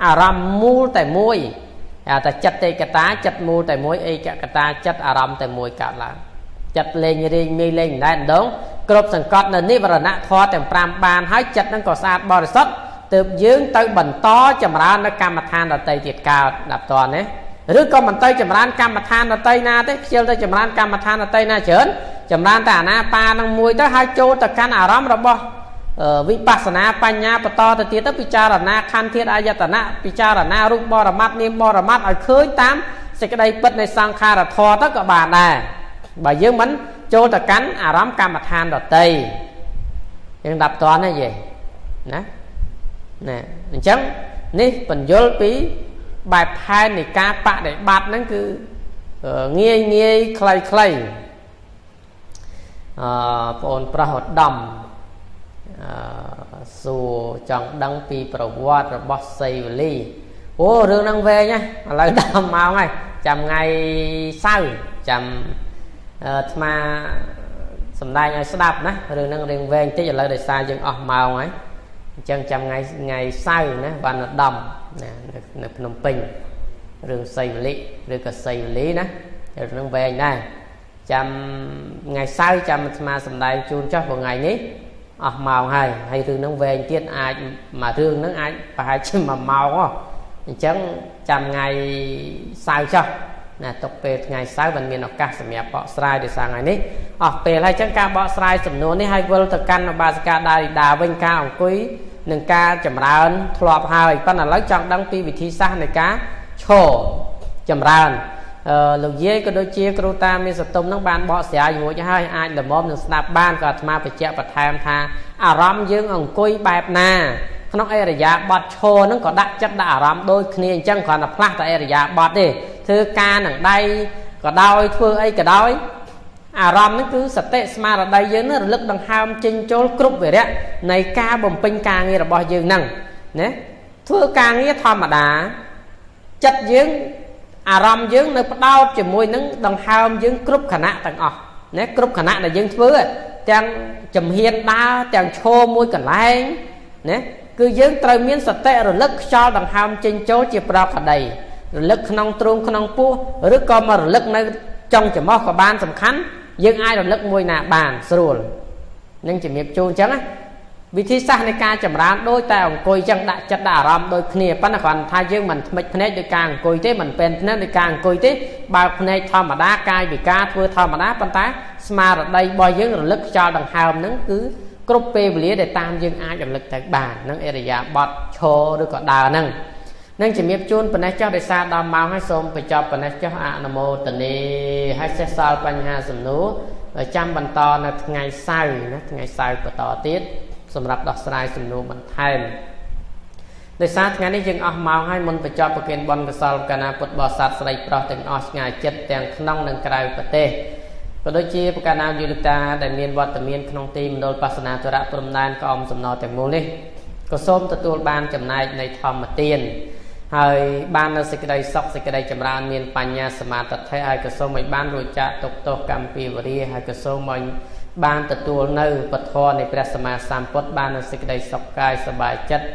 អារម្មណ៍មូលតែមួយហៅថាចិត្តទេកតាចិត្តមូលតែមួយអេកកតាចិត្តអារម្មណ៍តែមួយកើតឡើងចិត្តលេងរៀងមាយលេងមិនដែរដងគ្រប់សង្កត់នៅនេះវរណៈធម៌ទាំង5បានហើយចិត្តនឹងក៏ស្អាតបរិសុទ្ធទើបយើងទៅបន្តចម្រើននៅកម្មដ្ឋានដតីទៀតកើតដល់តនេះ ឬក៏មិនទៅចម្រើនកម្មដ្ឋានដតីណាទេខ្ជិលទៅចម្រើនកម្មដ្ឋានដតីណាច្រើនចម្រើនតែអាណាបានឹងមួយទៅហើយចូលទៅកាន់អារម្មណ៍របស់វិបស្សនាបញ្ញាបន្តទៅទៀតទៅពិចារណាខន្ធធាតអាយតនៈពិចារណារូបបរមត្តនាមបរមត្តឲ្យឃើញតាមសេចក្តីពិតនៃសង្ខារធម៌ទៅក៏បានដែរបើយើងមិនចូលទៅកាន់អារម្មណ៍កម្មដ្ឋានដតីយើងដាប់តនទេយេណាណាអញ្ចឹងនេះបញ្យលពី បែបផែននៃការបដិបត្តិហ្នឹងគឺងាយងាយខ្លីខ្លីអឺបងអូនប្រុសឧត្តមអឺសួរចង់ដឹងពីប្រវត្តិរបស់សីវលីអូរឿងហ្នឹងវែងណាឥឡូវដល់ម៉ោងហើយចាំថ្ងៃសៅរ៍ចាំអាត្មាសំដែងឲ្យស្ដាប់ណារឿងហ្នឹងរឿងវែងតិចឥឡូវដោយសារយើងអស់ម៉ោងហើយ អញ្ចឹងចាំថ្ងៃថ្ងៃសៅរ៍ណាវណ្ណដំណានៅភ្នំពេញរឿងសីវលិឬក៏សីវលីណារឿងហ្នឹងវែងដែរចាំថ្ងៃសៅរ៍ចាំអាត្មាសំដែងជូនចុះព្រោះថ្ងៃនេះអស់ម៉ោងហើយហើយរឿងហ្នឹងវែងទៀតអាចមួយរឿងហ្នឹងអាចប្រហែលជា1ម៉ោងហ៎អញ្ចឹងចាំថ្ងៃសៅរ៍ចុះណាទុកពេលថ្ងៃសៅរ៍បានមានឱកាសសម្រាប់បកស្រាយដោយសារថ្ងៃនេះអស់ពេលហើយអញ្ចឹងការបកស្រាយសំណួរនេះឲ្យវិលទៅកាន់បាសិកាដារីដាវិញការអង្គុយ នឹងការចម្រើនធ្លាប់ហើយប៉ុន្តែឥឡូវចង់ដឹងពីវិធីសាស្ត្រនៃការឈរចម្រើនអឺលោកយាយក៏ដូចជាគ្រូតាមានសតុំនឹងបានបកស្រាយរួចហើយអាចល្មមនឹងស្ដាប់បានក៏អាត្មាបញ្ជាក់បន្ថែមថាអារម្មណ៍យើងអង្គុយបែបណាក្នុងអរិយាប័តឈរហ្នឹងក៏ដាក់ចិត្តដាក់អារម្មណ៍ដូចគ្នាអញ្ចឹងគ្រាន់តែផ្លាស់តែអរិយាប័តទេធ្វើការនឹងដៃក៏ដោយធ្វើអីក៏ដោយ អារម្មណ៍ហ្នឹងគឺសតិស្មារតីយើងនឹងរលឹកដង្ហើមចេញចូលគ្រប់វិរៈនៃការបំពេញការងាររបស់យើងហ្នឹងណាធ្វើការងារធម្មតាចិត្តយើងអារម្មណ៍យើងនៅផ្ដោតជាមួយនឹងដង្ហើមយើងគ្រប់ខណៈទាំងអស់ណាគ្រប់ខណៈដែលយើងធ្វើទាំងចំហៀនដើរទាំងឈរមួយកន្លែងណាគឺយើងត្រូវមានសតិរលឹកខ្យល់ដង្ហើមចេញចូលជាប្រកបដីរលឹកក្នុងទ្រូងក្នុងពោះឬក៏មករលឹកនៅចុងច្រមុះក៏បានសំខាន់ យើងអាចរលឹកមួយណាបានស្រួលនឹងជំរាបជូនអញ្ចឹងណាវិធីសាស្ត្រនៃការចម្រើនដូចតែអង្គុយចឹងដាក់ចិត្តដាក់អារម្មណ៍ដូចគ្នាប៉ុន្តែគ្រាន់ថាយើងមិនថ្មិចភ្នែកដោយការអង្គុយទេមិនពេនភ្នែកដោយការអង្គុយទេបើភ្នែកធម្មតាកាយវិការធ្វើធម្មតាប៉ុន្តែស្មារតីរបស់យើងរលឹកខ្យល់ដង្ហើមហ្នឹងគឺគ្រប់ពេលវេលាដែលតាមយើងអាចរលឹកទៅបាននឹងអរិយាបថឈរឬក៏ដើរហ្នឹង នឹងជំរាបជូនប៉ុណ្ណេះចុះដោយសារដល់ម៉ោងហើយសូមបញ្ចប់ប៉ុណ្ណេះចុះអនុមោទនីហើយសេះសល់បញ្ហាសំណួរចាំបន្តនៅថ្ងៃសៅរ៍ណាថ្ងៃសៅរ៍បន្តទៀតសម្រាប់ដោះស្រាយសំណួរបន្ថែមដោយសារថ្ងៃនេះយើងអស់ម៉ោងហើយមុនបញ្ចប់ប្រគិនបនកសលកណាពុទ្ធបរិស័ទស្រីប្រុសទាំងអស់ឆ្ងាយចិត្តទាំងក្នុងនិងក្រៅប្រទេសក៏ដូចជាប្រកាសណាយុលតាដែលមានវត្តមានក្នុងទីមណ្ឌលបាសនាទរៈព្រំដែនក្អមសំណរទាំងមូលនេះក៏សូមទទួលបានចំណែកនៃធម្មទាន ហើយបាននៅសេចក្តីសុខសេចក្តីចម្រើនមានបញ្ញាសមាធិហើយកសុំឲ្យបានរួចចាកទុកទោសកម្មពីវរាហើយកសុំឲ្យបានទទួលនៅពធនៃព្រះសម្មាសម្ពុទ្ធបាននៅសេចក្តីសុខកាយសប្បាយចិត្ត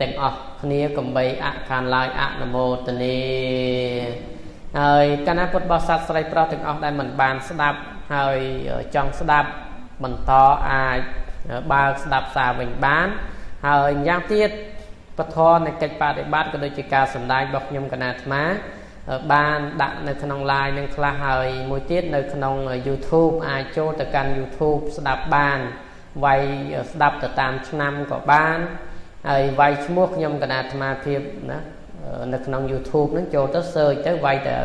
ទាំងអស់គ្នាកំបីអខានឡាយអនុមោទនីហើយកាលណាពុទ្ធបរិស័ទស្រីប្រុសទាំងអស់ដែលមិនបានស្ដាប់ហើយចង់ស្ដាប់បន្តអាចបើកស្ដាប់សារវិញបានហើយយ៉ាងទៀត ពធនៃកិច្ចបដិបត្តិក៏ដូចជាការសម្ដែងរបស់ខ្ញុំកណាអាត្មាបានដាក់នៅក្នុង line នឹងខ្លះហើយមួយទៀតនៅក្នុង YouTube អាចចូលទៅកាន់ YouTube ស្ដាប់បានវាយស្ដាប់ទៅតាមឆ្នាំក៏បានហើយវាយឈ្មោះខ្ញុំកណាអាត្មាភាពណានៅក្នុង YouTube ហ្នឹងចូលទៅ search ទៅវាយតែ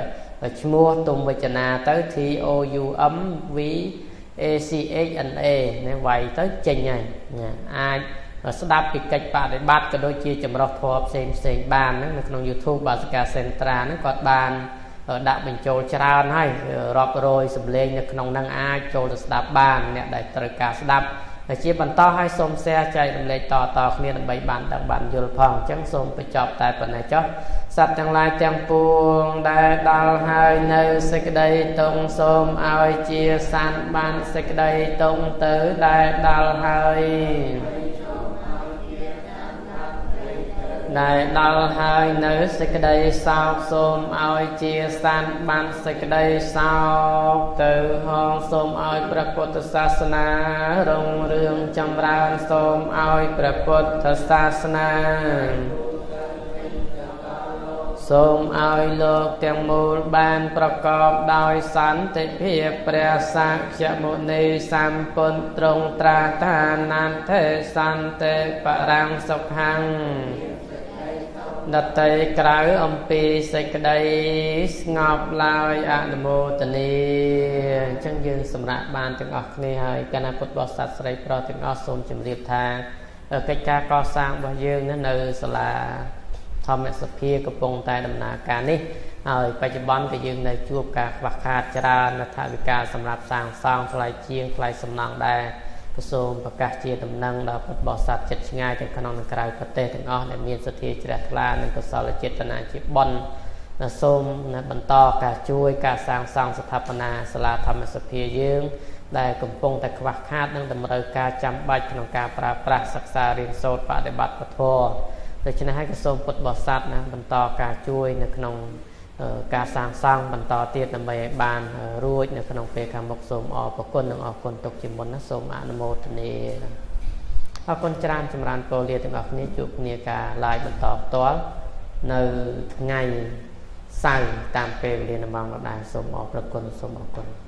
ឈ្មោះទុំវចនាទៅ T O U M V A C H N A នេះវាយទៅចេញហើយអាច ស្ដាប់ពីកិច្ចបដិបត្តិក៏ដូចជាចម្រោះធម៌ផ្សេងផ្សេងបានហ្នឹងនៅក្នុង YouTube បាសិកាសេនត្រាហ្នឹងគាត់បានដាក់បញ្ចូលច្រើនហើយរាប់រយសម្លេងនៅក្នុងហ្នឹងអាចចូលទៅស្ដាប់បានអ្នកដែលត្រូវការស្ដាប់ហើយជាបន្តឲ្យសូម share ចែករំលែកតតគ្នាដើម្បីបានដឹងបានយល់ផងអញ្ចឹងសូមបញ្ចប់តែប៉ុណ្ណេះចុះសត្វទាំងឡាយទាំងពួងដែលដល់ហើយនៅសេចក្តីតុងសូមឲ្យជាសានបានសេចក្តីតុងទៅដែលដល់ហើយ ដែលដល់ហើយនៅសេចក្តីសោកសូមឲ្យជាសានបានសេចក្តីសោកទៅហងសូមឲ្យព្រះពុទ្ធសាសនារុងរឿងចម្រើនសូមឲ្យព្រះពុទ្ធសាសនាសូមឲ្យលោកទាំងមូលបានប្រកបដោយសន្តិភាពព្រះសាក្យមុនីសម្ពុនត្រង់ត្រាតានន្តេសន្តិបរាំងសុខੰ ដតីក្រៅអំពីសេចក្តីស្ងប់ឡើយអនុមោទនីអញ្ចឹងយើងសម្រាប់បានទាំងអស់គ្នាហើយកាលណាពុទ្ធបរិស័ទស្រីប្រុសទាំងអស់សូមជម្រាបថាកិច្ចការកសាងរបស់យើងនៅសាលាធម្មសភាកំពុងតែដំណើរការនេះហើយបច្ចុប្បន្នក៏យើងនៅជួបការខ្វះខាតច្រើនថវិកាសម្រាប់សាងសង់ថ្លៃជាងថ្លៃសំណង់ដែរ ក៏សូមប្រកាសជាដំណឹងដល់ពុទ្ធបរិស័ទចិត្តឆ្ងាយទាំងក្នុងនិងក្រៅប្រទេសទាំងអស់ដែលមានសទ្ធាជ្រះថ្លានិងកុសលចេតនាជាបុណ្យសូមបន្តការជួយការសាងសង់ស្ថាបនាសាលាធម្មសភាយើង ដែលកំពុងតែខ្វះខាតនិងតម្រូវការចាំបាច់ក្នុងការប្រើប្រាស់សិក្សារៀនសូត្របដិបត្តិពធដូច្នេះហើយក៏សូមពុទ្ធបរិស័ទណាបន្តការជួយនៅក្នុង ការសាងសង់បន្តទៀតដើម្បីឲ្យបានរួចនៅក្នុងពេលខាងមុខសូមអរព្រគុណនិងអរគុណទុកជាមុនណាសូមអនុមោទនាអរគុណច្រើនចម្រើនពរលាទាំងអស់គ្នាជួបគ្នាការ live បន្តផ្ទាល់នៅថ្ងៃសៅរ៍តាមពេលវេលាម៉ោងដដែលសូមអរព្រគុណសូមអរគុណ